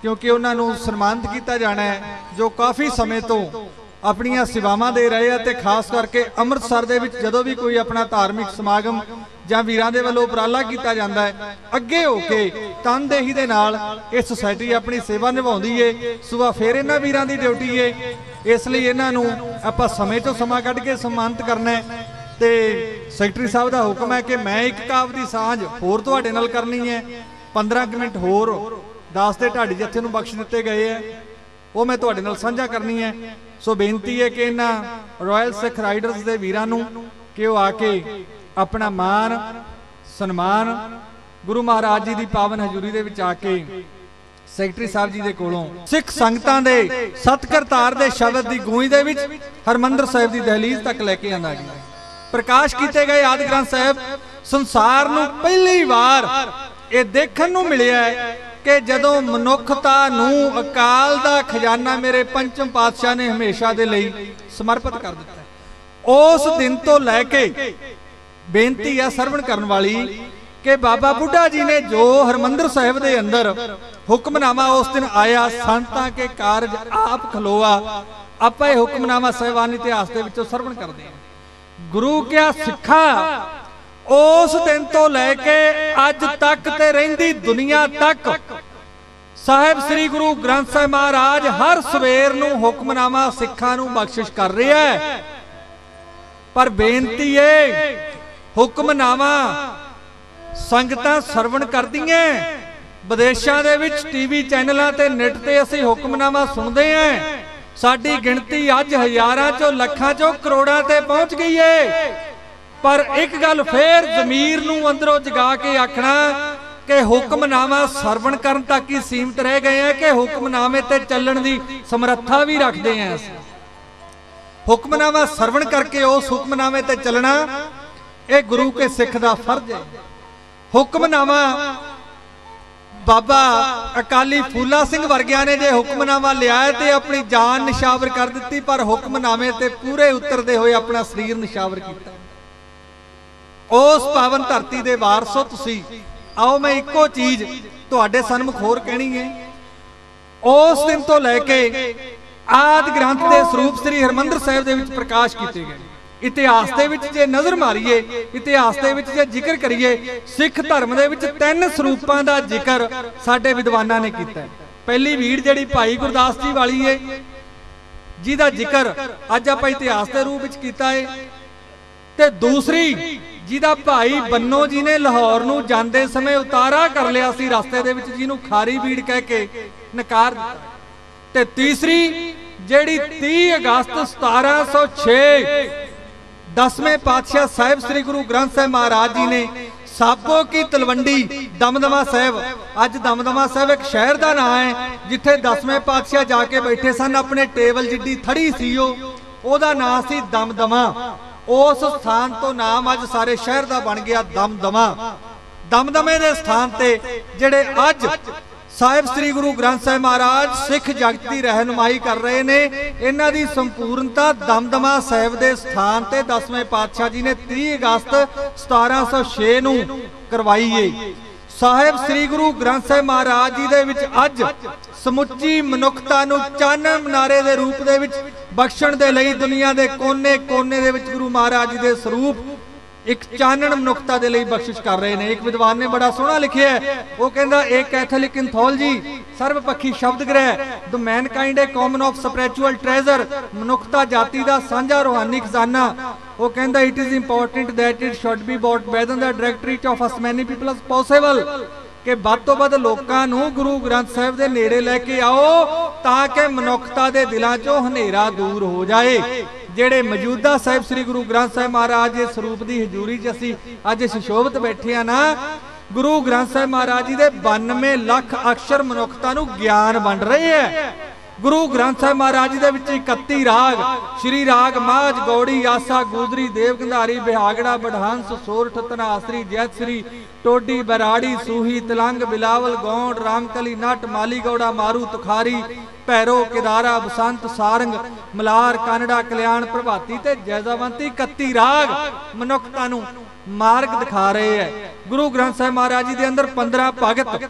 [SPEAKER 4] ਕਿਉਂਕਿ ਉਹਨਾਂ ਨੂੰ ਸਨਮਾਨਿਤ ਕੀਤਾ ਜਾਣਾ ਹੈ, ਜੋ ਕਾਫੀ ਸਮੇਂ ਤੋਂ ਆਪਣੀਆਂ ਸੇਵਾਵਾਂ ਦੇ ਰਹੇ ਆ ਤੇ ਖਾਸ ਕਰਕੇ ਅੰਮ੍ਰਿਤਸਰ ਦੇ ਵਿੱਚ ਜਦੋਂ ਵੀ ਕੋਈ ਆਪਣਾ ਧਾਰਮਿਕ ਸਮਾਗਮ ਜਾਂ ਵੀਰਾਂ ਦੇ ਵੱਲੋਂ ਉਪਰਾਲਾ ਕੀਤਾ ਜਾਂਦਾ ਹੈ, ਅੱਗੇ ਹੋ ਕੇ ਤਨਦੇਹੀ ਦੇ ਨਾਲ ਇਹ ਸੁਸਾਇਟੀ ਆਪਣੀ ਸੇਵਾ ਨਿਭਾਉਂਦੀ ਏ ਸੁਬਾ ਫੇਰ ਇਹਨਾਂ ਵੀਰਾਂ ਦੀ ਡਿਊਟੀ ਏ, ਇਸ ਲਈ ਇਹਨਾਂ ਨੂੰ ਆਪਾਂ ਸਮੇਂ ਤੋਂ ਸਮਾਂ ਕੱਢ ਕੇ ਸਨਮਾਨਿਤ ਕਰਨਾ ਹੈ। ਤੇ ਸੈਕਟਰੀ ਸਾਹਿਬ ਦਾ ਹੁਕਮ ਹੈ ਕਿ ਮੈਂ ਇੱਕ ਕਾਵ ਦੀ ਸਾਂਝ ਹੋਰ ਤੁਹਾਡੇ ਨਾਲ ਕਰਨੀ ਹੈ 15 ਮਿੰਟ ਹੋਰ ਦਾਸ ਦੇ ਢਾਡੀ ਜੱਥੇ ਨੂੰ ਬਖਸ਼ ਦਿੱਤੇ ਗਏ ਹੈ ਉਹ ਮੈਂ ਤੁਹਾਡੇ ਨਾਲ ਸਾਂਝਾ ਕਰਨੀ ਹੈ ਸੋ ਬੇਨਤੀ ਹੈ ਕਿ ਇਹਨਾਂ ਰਾਇਲ ਸਿੱਖ ਰਾਈਡਰਸ ਦੇ ਵੀਰਾਂ ਨੂੰ ਕਿ ਉਹ ਆ ਕੇ ਆਪਣਾ ਮਾਨ ਸਨਮਾਨ ਗੁਰੂ ਮਹਾਰਾਜ ਜੀ ਦੀ ਪਾਵਨ ਹਜ਼ੂਰੀ ਦੇ ਵਿੱਚ ਆ ਕੇ ਸੈਕਟਰੀ ਸਾਹਿਬ ਜੀ ਦੇ ਕੋਲੋਂ ਸਿੱਖ ਸੰਗਤਾਂ ਦੇ ਸਤ ਕਰਤਾਰ ਦੇ ਸ਼ਬਦ ਦੀ ਗੂੰਜ ਦੇ ਵਿੱਚ ਹਰਮੰਦਰ ਸਾਹਿਬ ਦੀ ਦਹਲੀਜ਼ ਤੱਕ ਲੈ ਕੇ ਆਂਦਾ ਗਿਆ ਪ੍ਰਕਾਸ਼ ਕੀਤੇ ਗਏ ਆਦਿ ਗ੍ਰੰਥ ਸਾਹਿਬ ਸੰਸਾਰ ਨੂੰ ਪਹਿਲੀ ਵਾਰ ਇਹ ਦੇਖਣ ਨੂੰ ਮਿਲਿਆ ਕਿ ਜਦੋਂ ਮਨੁੱਖਤਾ ਨੂੰ ਅਕਾਲ ਦਾ ਖਜ਼ਾਨਾ ਮੇਰੇ ਪੰਚਮ ਪਾਤਸ਼ਾਹ ਨੇ ਹਮੇਸ਼ਾ ਦੇ ਲਈ ਸਮਰਪਿਤ ਕਰ ਦਿੱਤਾ ਉਸ ਦਿਨ ਤੋਂ ਲੈ ਕੇ ਬੇਨਤੀ ਹੈ ਸਰਵਣ ਕਰਨ ਵਾਲੀ ਕਿ ਬਾਬਾ ਬੁੱਢਾ ਜੀ ਨੇ ਜੋ ਹਰਮੰਦਰ ਸਾਹਿਬ ਦੇ ਅੰਦਰ ਹੁਕਮਨਾਮਾ ਉਸ ਦਿਨ ਆਇਆ, ਸੰਤਾਂ ਕੇ ਕਾਰਜ ਆਪ ਖਲੋਆ, ਆਪਾਂ ਇਹ ਹੁਕਮਨਾਮਾ ਸਹਿਬਾਨ ਇਤਿਹਾਸ ਦੇ ਵਿੱਚੋਂ ਸਰਵਣ ਕਰਦੇ ਹਾਂ। ਗੁਰੂ ਕਿਆ ਸਿੱਖਾ ਉਸ ਦਿਨ ਤੋਂ ਲੈ ਕੇ ਅੱਜ ਤੱਕ ਤੇ ਰਹਿੰਦੀ ਦੁਨੀਆ ਤੱਕ ਸਾਹਿਬ ਸ੍ਰੀ ਗੁਰੂ ਗ੍ਰੰਥ ਸਾਹਿਬ ਮਹਾਰਾਜ ਹਰ ਸਵੇਰ ਨੂੰ ਹੁਕਮਨਾਮਾ ਸਿੱਖਾਂ ਨੂੰ ਬਖਸ਼ਿਸ਼ ਕਰ ਰਿਹਾ ਹੈ। ਪਰ ਬੇਨਤੀ ਏ, ਹੁਕਮਨਾਮਾ ਸੰਗਤਾਂ ਸਰਵਣ ਕਰਦੀਆਂ ਵਿਦੇਸ਼ਾਂ ਦੇ ਵਿੱਚ ਟੀਵੀ ਚੈਨਲਾਂ ਤੇ ਨੈਟ ਤੇ ਅਸੀਂ ਹੁਕਮਨਾਮਾ ਸੁਣਦੇ ਆਂ ਸਾਡੀ ਗਿਣਤੀ ਅੱਜ ਹਜ਼ਾਰਾਂ ਚੋਂ ਲੱਖਾਂ ਚੋਂ ਕਰੋੜਾਂ ਤੇ ਪਹੁੰਚ ਗਈ ਏ। ਪਰ ਇੱਕ ਗੱਲ ਫੇਰ ਜ਼ਮੀਰ ਨੂੰ ਅੰਦਰੋਂ ਜਗਾ ਕੇ ਆਖਣਾ ਕਿ ਹੁਕਮਨਾਮਾ ਸਰਵਣ ਕਰਨ ਤੱਕ ਹੀ ਸੀਮਤ ਰਹਿ ਗਏ ਆ ਕਿ ਹੁਕਮਨਾਮੇ ਤੇ ਚੱਲਣ ਦੀ ਸਮਰੱਥਾ ਵੀ ਰੱਖਦੇ ਆਂ ਅਸੀਂ। ਹੁਕਮਨਾਮਾ ਸਰਵਣ ਕਰਕੇ ਉਸ ਹੁਕਮਨਾਮੇ ਤੇ ਚੱਲਣਾ, ਇਹ ਗੁਰੂ ਕੇ ਸਿੱਖ ਦਾ ਫਰਜ਼ ਹੈ। ਹੁਕਮਨਾਮਾ ਬਾਬਾ ਅਕਾਲੀ ਫੂਲਾ ਸਿੰਘ ਵਰਗਿਆਂ ਨੇ ਜੇ ਹੁਕਮਨਾਮਾ ਲਿਆ ਤੇ ਆਪਣੀ ਜਾਨ ਨਿਸ਼ਾਵਰ ਕਰ ਦਿੱਤੀ, ਪਰ ਹੁਕਮਨਾਮੇ ਤੇ ਪੂਰੇ ਉਤਰਦੇ ਹੋਏ ਆਪਣਾ ਸਰੀਰ ਨਿਸ਼ਾਵਰ ਕੀਤਾ। ਉਸ ਪਾਵਨ ਧਰਤੀ ਦੇ ਵਾਰਸੋ ਤੁਸੀਂ। ਆਓ ਮੈਂ ਇੱਕੋ ਚੀਜ਼ ਤੁਹਾਡੇ ਸਨਮੁਖ ਹੋਰ ਕਹਿਣੀ ਹੈ। ਉਸ ਦਿਨ ਤੋਂ ਲੈ ਕੇ ਆਦ ਗ੍ਰੰਥ ਦੇ ਸਰੂਪ ਸ੍ਰੀ ਹਰਮੰਦਰ ਸਾਹਿਬ ਦੇ ਵਿੱਚ ਪ੍ਰਕਾਸ਼ ਕੀਤੇ ਗਏ। ਇਤਿਹਾਸ ਦੇ ਵਿੱਚ ਜੇ ਨਜ਼ਰ ਮਾਰੀਏ, ਇਤਿਹਾਸ ਦੇ ਵਿੱਚ ਜੇ ਜ਼ਿਕਰ ਕਰੀਏ, ਸਿੱਖ ਧਰਮ ਦੇ ਵਿੱਚ ਤਿੰਨ ਸਰੂਪਾਂ ਦਾ ਜ਼ਿਕਰ ਸਾਡੇ ਵਿਦਵਾਨਾਂ ਨੇ ਕੀਤਾ। ਪਹਿਲੀ ਵੀੜ ਜਿਹੜੀ ਭਾਈ ਗੁਰਦਾਸ ਜੀ ਵਾਲੀ ਹੈ ਜਿਹਦਾ ਜ਼ਿਕਰ ਅੱਜ ਆਪਾਂ ਇਤਿਹਾਸ ਦੇ ਰੂਪ ਵਿੱਚ ਕੀਤਾ ਹੈ ਤੇ ਦੂਸਰੀ ਜਿਹਦਾ ਭਾਈ ਬੰਨੋ ਜੀ ਨੇ ਲਾਹੌਰ ਨੂੰ ਜਾਂਦੇ ਸਮੇਂ ਉਤਾਰਾ ਕਰ ਲਿਆ ਸੀ, ਰਸਤੇ ਦੇ ਵਿੱਚ ਜਿਹਨੂੰ ਖਾਰੀ ਬੀੜ ਕਹਿ ਕੇ ਨਕਾਰ ਦਿੱਤਾ। ਤੇ ਤੀਸਰੀ, ਜਿਹੜੀ 30 ਅਗਸਤ 1706 ਦਸਵੇਂ ਪਾਤਸ਼ਾਹ ਸਾਹਿਬ ਸ੍ਰੀ ਗੁਰੂ ਗ੍ਰੰਥ ਸਾਹਿਬ ਮਹਾਰਾਜ ਜੀ ਨੇ ਸਾਬੋ ਕੀ ਤਲਵੰਡੀ ਦਮਦਮਾ ਸਾਹਿਬ, ਅੱਜ ਦਮਦਮਾ ਸਾਹਿਬ ਇੱਕ ਸ਼ਹਿਰ ਦਾ ਨਾਮ ਹੈ, ਜਿੱਥੇ ਦਸਵੇਂ ਪਾਤਸ਼ਾਹ ਜਾ ਕੇ ਬੈਠੇ ਸਨ, ਆਪਣੇ ਟੇਬਲ ਜਿੱਡੀ ਥੜੀ ਸੀ ਉਹ, ਉਹਦਾ ਨਾਮ ਸੀ ਦਮਦਮਾ। ਉਸ ਸਥਾਨ ਤੋਂ ਨਾਮ ਅੱਜ ਸਾਰੇ ਸ਼ਹਿਰ ਦਾ ਬਣ ਗਿਆ ਦਮਦਮਾ। ਦਮਦਮੇ ਦੇ ਸਥਾਨ ਤੇ ਜਿਹੜੇ ਅੱਜ ਸਾਹਿਬ ਸ੍ਰੀ ਗੁਰੂ ਗ੍ਰੰਥ ਸਾਹਿਬ ਮਹਾਰਾਜ ਸਿੱਖ ਜਗਤ ਦੀ ਰਹਿਨਮਾਈ ਕਰ ਰਹੇ ਨੇ, ਇਹਨਾਂ ਦੀ ਸੰਪੂਰਨਤਾ ਦਮਦਮਾ ਸਾਹਿਬ ਦੇ ਸਥਾਨ ਤੇ 10ਵੇਂ ਪਾਤਸ਼ਾਹ ਜੀ ਨੇ 30 ਅਗਸਤ 1706 ਨੂੰ ਕਰਵਾਈ ਏ। ਸਾਹਿਬ ਸ੍ਰੀ ਗੁਰੂ ਗ੍ਰੰਥ ਸਾਹਿਬ ਮਹਾਰਾਜ ਜੀ ਦੇ ਵਿੱਚ ਅੱਜ ਸਮੁੱਚੀ ਮਨੁੱਖਤਾ ਨੂੰ ਚਾਨਣ ਮਨਾਰੇ ਦੇ ਰੂਪ ਦੇ ਵਿੱਚ ਬਖਸ਼ਣ ਦੇ ਲਈ ਦੁਨੀਆ ਦੇ ਕੋਨੇ-ਕੋਨੇ ਦੇ ਵਿੱਚ ਗੁਰੂ ਮਹਾਰਾਜ ਜੀ ਦੇ ਸਰੂਪ ਇੱਕ ਚਾਨਣ ਮਨੁੱਖਤਾ ਦੇ ਲਈ ਬਖਸ਼ਿਸ਼ ਕਰ ਰਹੇ ਨੇ। ਇੱਕ ਵਿਦਵਾਨ ਨੇ ਬੜਾ ਸੋਹਣਾ ਲਿਖਿਆ ਹੈ। ਉਹ ਕਹਿੰਦਾ, ਇਹ ਕੈਥੋਲਿਕ ਇੰਥੋਲੋਜੀ ਸਰਵ ਸ਼ਬਦ ਗ੍ਰਹਿ the mankind a common of spiritual treasure ਮਨੁੱਖਤਾ ਜਾਤੀ ਦਾ ਸਾਂਝਾ ਰੋਹਾਨੀ ਖਜ਼ਾਨਾ। ਉਹ ਕਹਿੰਦਾ it is important that it should be brought within the direct of as many people as possible ਕਿ ਵੱਧ ਤੋਂ ਵੱਧ ਲੋਕਾਂ ਨੂੰ ਗੁਰੂ ਗ੍ਰੰਥ ਸਾਹਿਬ ਦੇ ਨੇੜੇ ਲੈ ਕੇ ਆਓ, ਤਾਂ ਕਿ ਮਨੁੱਖਤਾ ਦੇ ਦਿਲਾਂ 'ਚੋਂ ਹਨੇਰਾ ਦੂਰ ਹੋ ਜਾਏ। ਜਿਹੜੇ ਮੌਜੂਦਾ ਸਾਹਿਬ ਸ੍ਰੀ ਗੁਰੂ ਗ੍ਰੰਥ ਸਾਹਿਬ ਮਹਾਰਾਜ ਦੇ ਸਰੂਪ ਦੀ ਹਜ਼ੂਰੀ 'ਚ ਅਸੀਂ ਅੱਜ ਸ਼ਿਸ਼ੋਭਤ ਬੈਠੇ ਆ ਨਾ, ਗੁਰੂ ਗ੍ਰੰਥ ਸਾਹਿਬ ਮਹਾਰਾਜ ਜੀ ਦੇ 92 ਲੱਖ ਅਕਸ਼ਰ ਮਨੁੱਖਤਾ ਨੂੰ ਗਿਆਨ ਵੰਡ ਰਹੇ ਹੈ। ਗੁਰੂ ਗ੍ਰੰਥ ਸਾਹਿਬ ਮਹਾਰਾਜ ਜੀ ਦੇ ਵਿੱਚ 31 ਰਾਗ, ਸ਼੍ਰੀ ਰਾਗ ਮਾਝ, ਗੌੜੀ, ਆਸਾ, ਗੂਦਰੀ, ਦੇਵ ਗੰਧਾਰੀ ਬਿਹਾਗੜਾ ਬਢਹੰਸ ਸੋਰਠ ਤਨਾਸਰੀ ਜੈਤ ਸ੍ਰੀ ਟੋਡੀ, ਬਰਾੜੀ, ਸੂਹੀ, ਤਲੰਗ, ਬਿਲਾਵਲ, ਗੌਂਡ, ਰਾਮਕਲੀ, ਨਟ ਮਾਲੀ ਗੌੜਾ ਮਾਰੂ, ਤੁਖਾਰੀ, ਭੈਰੋ, ਕਿਦਾਰਾ, ਬਸੰਤ, ਸਾਰੰਗ, ਮਲਾਰ, ਕਾਨੜਾ, ਕਲਿਆਣ, ਪ੍ਰਭਾਤੀ ਤੇ ਜੈਜ਼ਾਵੰਤੀ 31 ਰਾਗ ਮਨੁੱਖਤਾ ਨੂੰ ਮਾਰਗ ਦਿਖਾ ਰਹੇ ਹੈ। ਗੁਰੂ ਗ੍ਰੰਥ ਸਾਹਿਬ ਮਹਾਰਾਜ ਜੀ ਦੇ ਅੰਦਰ 15 ਭਗਤ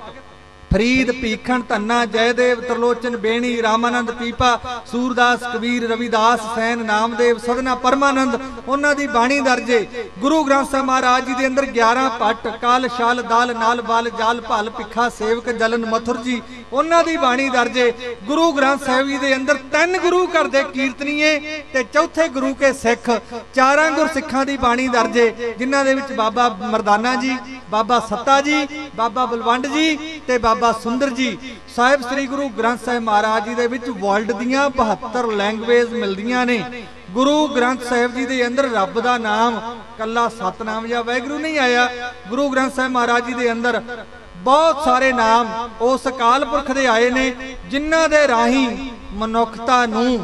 [SPEAKER 4] ਫਰੀਦ ਭੀਖਣ ਧੰਨਾ ਜੈਦੇਵ ਤਰਲੋਚਨ ਬੇਣੀ ਰਾਮਾਨੰਦ ਪੀਪਾ ਸੂਰਦਾਸ ਕਬੀਰ ਰਵਿਦਾਸ ਸੈਨ ਨਾਮਦੇਵ ਸਦਨਾ ਪਰਮਾਨੰਦ ਉਹਨਾਂ ਦੀ ਬਾਣੀ ਦਰਜੇ ਗੁਰੂ ਗ੍ਰੰਥ ਸਾਹਿਬ ਮਹਾਰਾਜ ਜੀ ਦੇ ਅੰਦਰ 11 ਪੱਟ, ਕਾਲ ਸ਼ਾਲ ਦਾਲ, ਨਾਲ ਬਾਲ, ਜਾਲ, ਭਲ ਪਿੱਖਾ ਸੇਵਕ, ਜਲਨ, ਮਥੁਰ ਜੀ ਉਹਨਾਂ ਦੀ ਬਾਣੀ ਦਰਜੇ ਗੁਰੂ ਗ੍ਰੰਥ ਸਾਹਿਬ ਜੀ ਦੇ ਅੰਦਰ ਤਿੰਨ ਗੁਰੂ ਘਰ ਦੇ ਕੀਰਤਨੀਏ ਤੇ ਚੌਥੇ ਗੁਰੂ ਕੇ ਸਿੱਖ, ਚਾਰਾਂ ਗੁਰ ਦੀ ਬਾਣੀ ਦਰਜੇ ਜਿਨ੍ਹਾਂ ਦੇ ਵਿੱਚ ਬਾਬਾ ਮਰਦਾਨਾ ਜੀ, ਬਾਬਾ ਸੱਤਾ ਜੀ, ਬਾਬਾ ਬਲਵੰਡ ਜੀ ਤੇ ਬਾਬਾ ਸੁੰਦਰ ਜੀ। ਸਾਹਿਬ ਸ੍ਰੀ ਗੁਰੂ ਗ੍ਰੰਥ ਸਾਹਿਬ ਮਹਾਰਾਜ ਜੀ ਦੇ ਵਿੱਚ ਵਰਲਡ ਦੀਆਂ 72 ਲੈਂਗੁਏਜ ਮਿਲਦੀਆਂ ਨੇ। ਗੁਰੂ ਗ੍ਰੰਥ ਸਾਹਿਬ ਜੀ ਦੇ ਅੰਦਰ ਰੱਬ ਦਾ ਨਾਮ, ਕੱਲਾ ਸਤਨਾਮ ਜਾਂ ਵਾਹਿਗੁਰੂ ਨਹੀਂ ਆਇਆ। ਗੁਰੂ ਗ੍ਰੰਥ ਸਾਹਿਬ ਮਹਾਰਾਜ ਜੀ ਦੇ ਅੰਦਰ ਬਹੁਤ ਸਾਰੇ ਨਾਮ ਉਸ ਅਕਾਲ ਪੁਰਖ ਦੇ ਆਏ ਨੇ, ਜਿਨ੍ਹਾਂ ਦੇ ਰਾਹੀਂ ਮਨੁੱਖਤਾ ਨੂੰ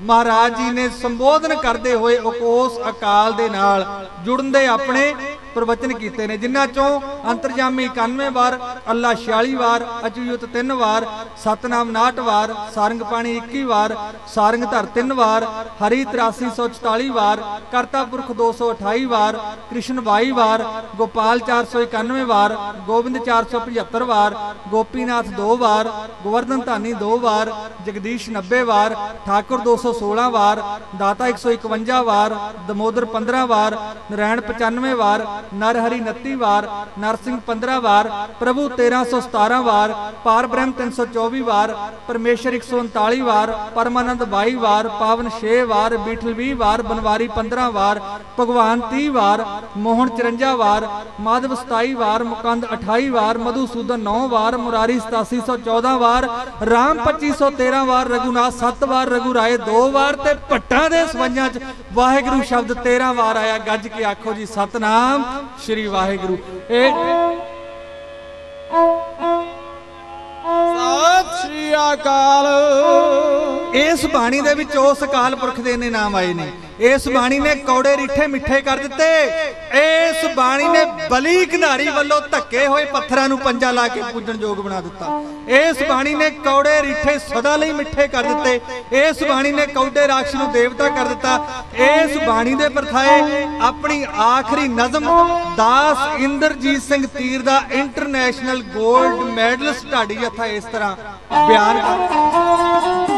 [SPEAKER 4] ਮਹਾਰਾਜ ਜੀ ਨੇ ਸੰਬੋਧਨ ਕਰਦੇ ਹੋਏ ਉਸ ਅਕਾਲ ਦੇ ਨਾਲ ਜੁੜਨ ਦੇ ਆਪਣੇ ਪ੍ਰਵਚਨ ਕੀਤੇ ਨੇ, ਜਿਨ੍ਹਾਂ ਚੋਂ ਅੰਤਰਜਾਮੀ 91 ਵਾਰ, ਅੱਲਾ 46 ਵਾਰ ਅਚਯੁਤ 3 ਵਾਰ, ਸਤਨਾਮ 69 ਵਾਰ, ਸਾਰੰਗ ਪਾਣੀ 21 ਵਾਰ, ਸਾਰੰਗ ਧਰ 3 ਵਾਰ, ਹਰੀ 8344 ਵਾਰ, ਕਰਤਾ ਪੁਰਖ 228 ਵਾਰ, ਕ੍ਰਿਸ਼ਨ 22 ਵਾਰ, ਗੋਪਾਲ 491 ਵਾਰ, ਗੋਬਿੰਦ 475 ਵਾਰ, ਗੋਪੀਨਾਥ 2 ਵਾਰ, ਗੋਵਰਧਨ ਧਾਨੀ 2 ਵਾਰ, ਜਗਦੀਸ਼ 90 ਵਾਰ, ਠਾਕੁਰ 216 ਵਾਰ, ਦਾਤਾ 151 ਵਾਰ, ਦਮੋਦਰ 15 ਵਾਰ, ਨਰੈਣ 95 ਵਾਰ ਨਰ ਹਰੀ 29 ਵਾਰ, ਨਰਸਿੰਘ 15 ਵਾਰ, ਪ੍ਰਭੂ 1317 ਵਾਰ, ਪਾਰ ਬ੍ਰਹਮ 324 ਵਾਰ, ਪਰਮੇਸ਼ਰ 139 ਵਾਰ, ਪਰਮਾਨੰਦ 22 ਵਾਰ, ਪਾਵਨ 6 ਵਾਰ, ਬੀਠਲ 20 ਵਾਰ, ਬਨਵਾਰੀ 15 ਵਾਰ, ਭਗਵਾਨ 30 ਵਾਰ, ਮੋਹਨ 54 ਵਾਰ, ਮਾਧਵ 27 ਵਾਰ, ਮੁਕੰਦ 28 ਵਾਰ, ਮਧੂਸੂਦਨ 9 ਵਾਰ, ਮੁਰਾਰੀ 8714 ਵਾਰ, ਰਾਮ 2513 ਵਾਰ, ਰਘੁਨਾਥ 7 ਵਾਰ, ਰਘੂ ਰਾਏ 2 ਵਾਰ ਤੇ ਭੱਟਾਂ ਦੇ ਸਵੰਜਾਂ 'ਚ ਵਾਹਿਗੁਰੂ ਸ਼ਬਦ 13 ਵਾਰ ਆਇਆ, ਗੱਜ ਕੇ ਆਖੋ ਜੀ, ਸਤਨਾਮ। ਸ਼੍ਰੀ ਵਾਹਿਗੁਰੂ। ਇਹ
[SPEAKER 2] ਸਤਿ ਸ਼੍ਰੀ ਅਕਾਲ।
[SPEAKER 4] ਇਸ ਬਾਣੀ ਦੇ ਵਿੱਚ ਉਸ ਅਕਾਲ ਪੁਰਖ ਦੇ ਨੇ ਨਾਮ ਆਏ ਨੇ। ਇਸ ਬਾਣੀ ਨੇ ਕੌੜੇ ਰਿੱਠੇ ਮਿੱਠੇ ਕਰ ਦਿੱਤੇ। ਇਸ ਬਾਣੀ ਨੇ ਬਲੀ ਘਨਾਰੀ ਵੱਲੋਂ ਧੱਕੇ ਹੋਏ ਪੱਥਰਾਂ ਨੂੰ ਪੰਜਾ ਲਾ ਕੇ ਪੂਜਣ ਯੋਗ ਬਣਾ ਦਿੱਤਾ। ਇਸ ਬਾਣੀ ਨੇ ਕੌੜੇ ਰਿੱਠੇ ਸਦਾ ਲਈ ਮਿੱਠੇ ਕਰ ਦਿੱਤੇ। ਇਸ ਬਾਣੀ ਨੇ ਕੌਡੇ ਰਾਖਸ਼ ਨੂੰ ਦੇਵਤਾ ਕਰ ਦਿੱਤਾ। ਇਸ ਬਾਣੀ ਦੇ ਪਰਥਾਏ ਆਪਣੀ ਆਖਰੀ ਨਜ਼ਮ ਦਾਸ ਇੰਦਰਜੀਤ ਸਿੰਘ ਤੀਰ ਦਾ ਇੰਟਰਨੈਸ਼ਨਲ 골ਡ ਮੈਡਲਿਸਟ ਢਾਡੀ ਜਥਾ ਇਸ ਤਰ੍ਹਾਂ ਬਿਆਨ ਕਰ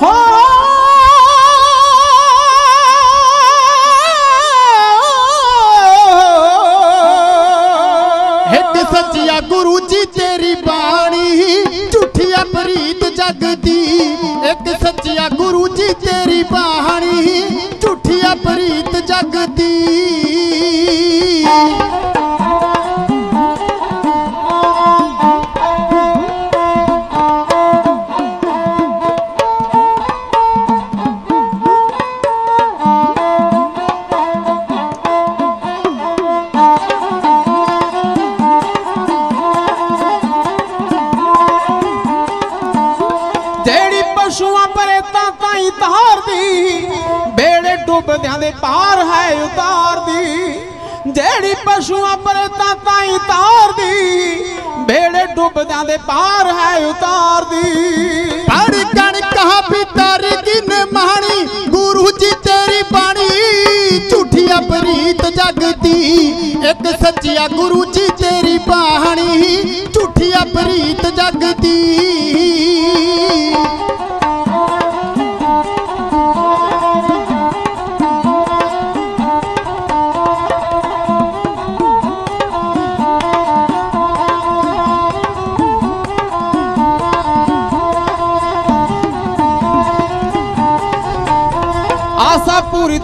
[SPEAKER 2] ਹੋ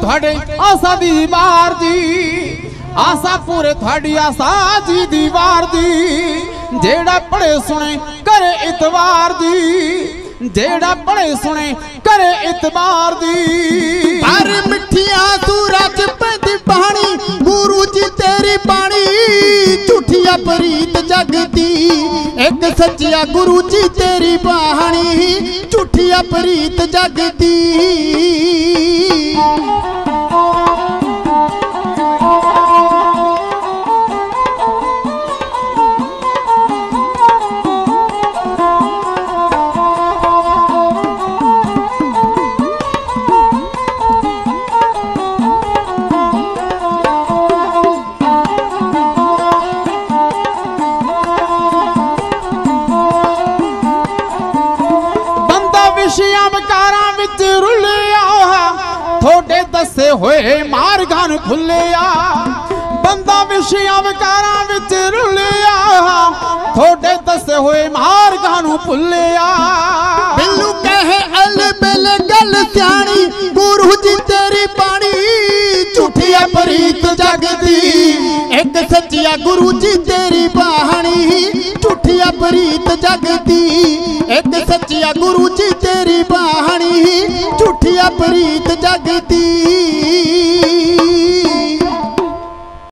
[SPEAKER 2] ਤੁਹਾਡੇ ਆਸਾ ਦੀ ਵਾਰ ਦੀ, ਆਸਾ ਪੂਰੇ ਤੁਹਾਡੀ ਆਸਾ ਜੀ ਦੀ ਵਾਰ ਦੀ, ਜਿਹੜਾ ਪੜੇ ਸੁਣੇ ਕਰੇ ਇਤਵਾਰ ਦੀ। ਜਿਹੜਾ ਪੜੇ ਸੁਣੇ, ਕਰੇ ਇਤਵਾਰ ਦੀ।
[SPEAKER 3] ਹਰ ਮਿੱਠੀਆਂ ਸੂਰਜ ਪੈਂਦੀ ਬਾਣੀ ਗੁਰੂ ਜੀ ਤੇਰੀ ਬਾਣੀ। ਝੂਠੀਆ ਪ੍ਰੀਤ ਜਗਦੀ, ਇੱਕ ਸੱਚਿਆ ਗੁਰੂ ਜੀ ਤੇਰੀ ਬਾਣੀ। ਝੂਠੀਆ ਪ੍ਰੀਤ
[SPEAKER 2] ਜਗਦੀ। ਹੋਏ ਮਾਰਗਾਂ ਨੂੰ ਖੁੱਲਿਆ ਬੰਦਾ ਵਿਸ਼ਿਆਂ ਵਿਕਾਰਾਂ ਵਿੱਚ ਰੁੱਲਿਆ। ਥੋੜੇ ਦੱਸੇ ਹੋਏ ਮਾਰਗਾਂ ਨੂੰ ਭੁੱਲਿਆ।
[SPEAKER 3] ਬਿੱਲੂ ਕਹੇ, ਅਲ ਬਿਲ ਗੱਲ ਸਿਆਣੀ, ਗੁਰੂ ਜੀ ਤੇਰੀ ਬਾਣੀ ਝੂਠੀਆ ਪ੍ਰੀਤ ਜਗਦੀ ਇੱਕ ਸੱਚਿਆ ਗੁਰੂ ਜੀ ਤੇਰੀ ਬਾਣੀ ਝੂਠੀਆ ਪ੍ਰੀਤ ਜਗਦੀ ਇੱਕ ਸੱਚਿਆ ਗੁਰੂ ਜੀ ਤੇਰੀ ਬਾਣੀ ਪ੍ਰੀਤ ਜਗਤੀ।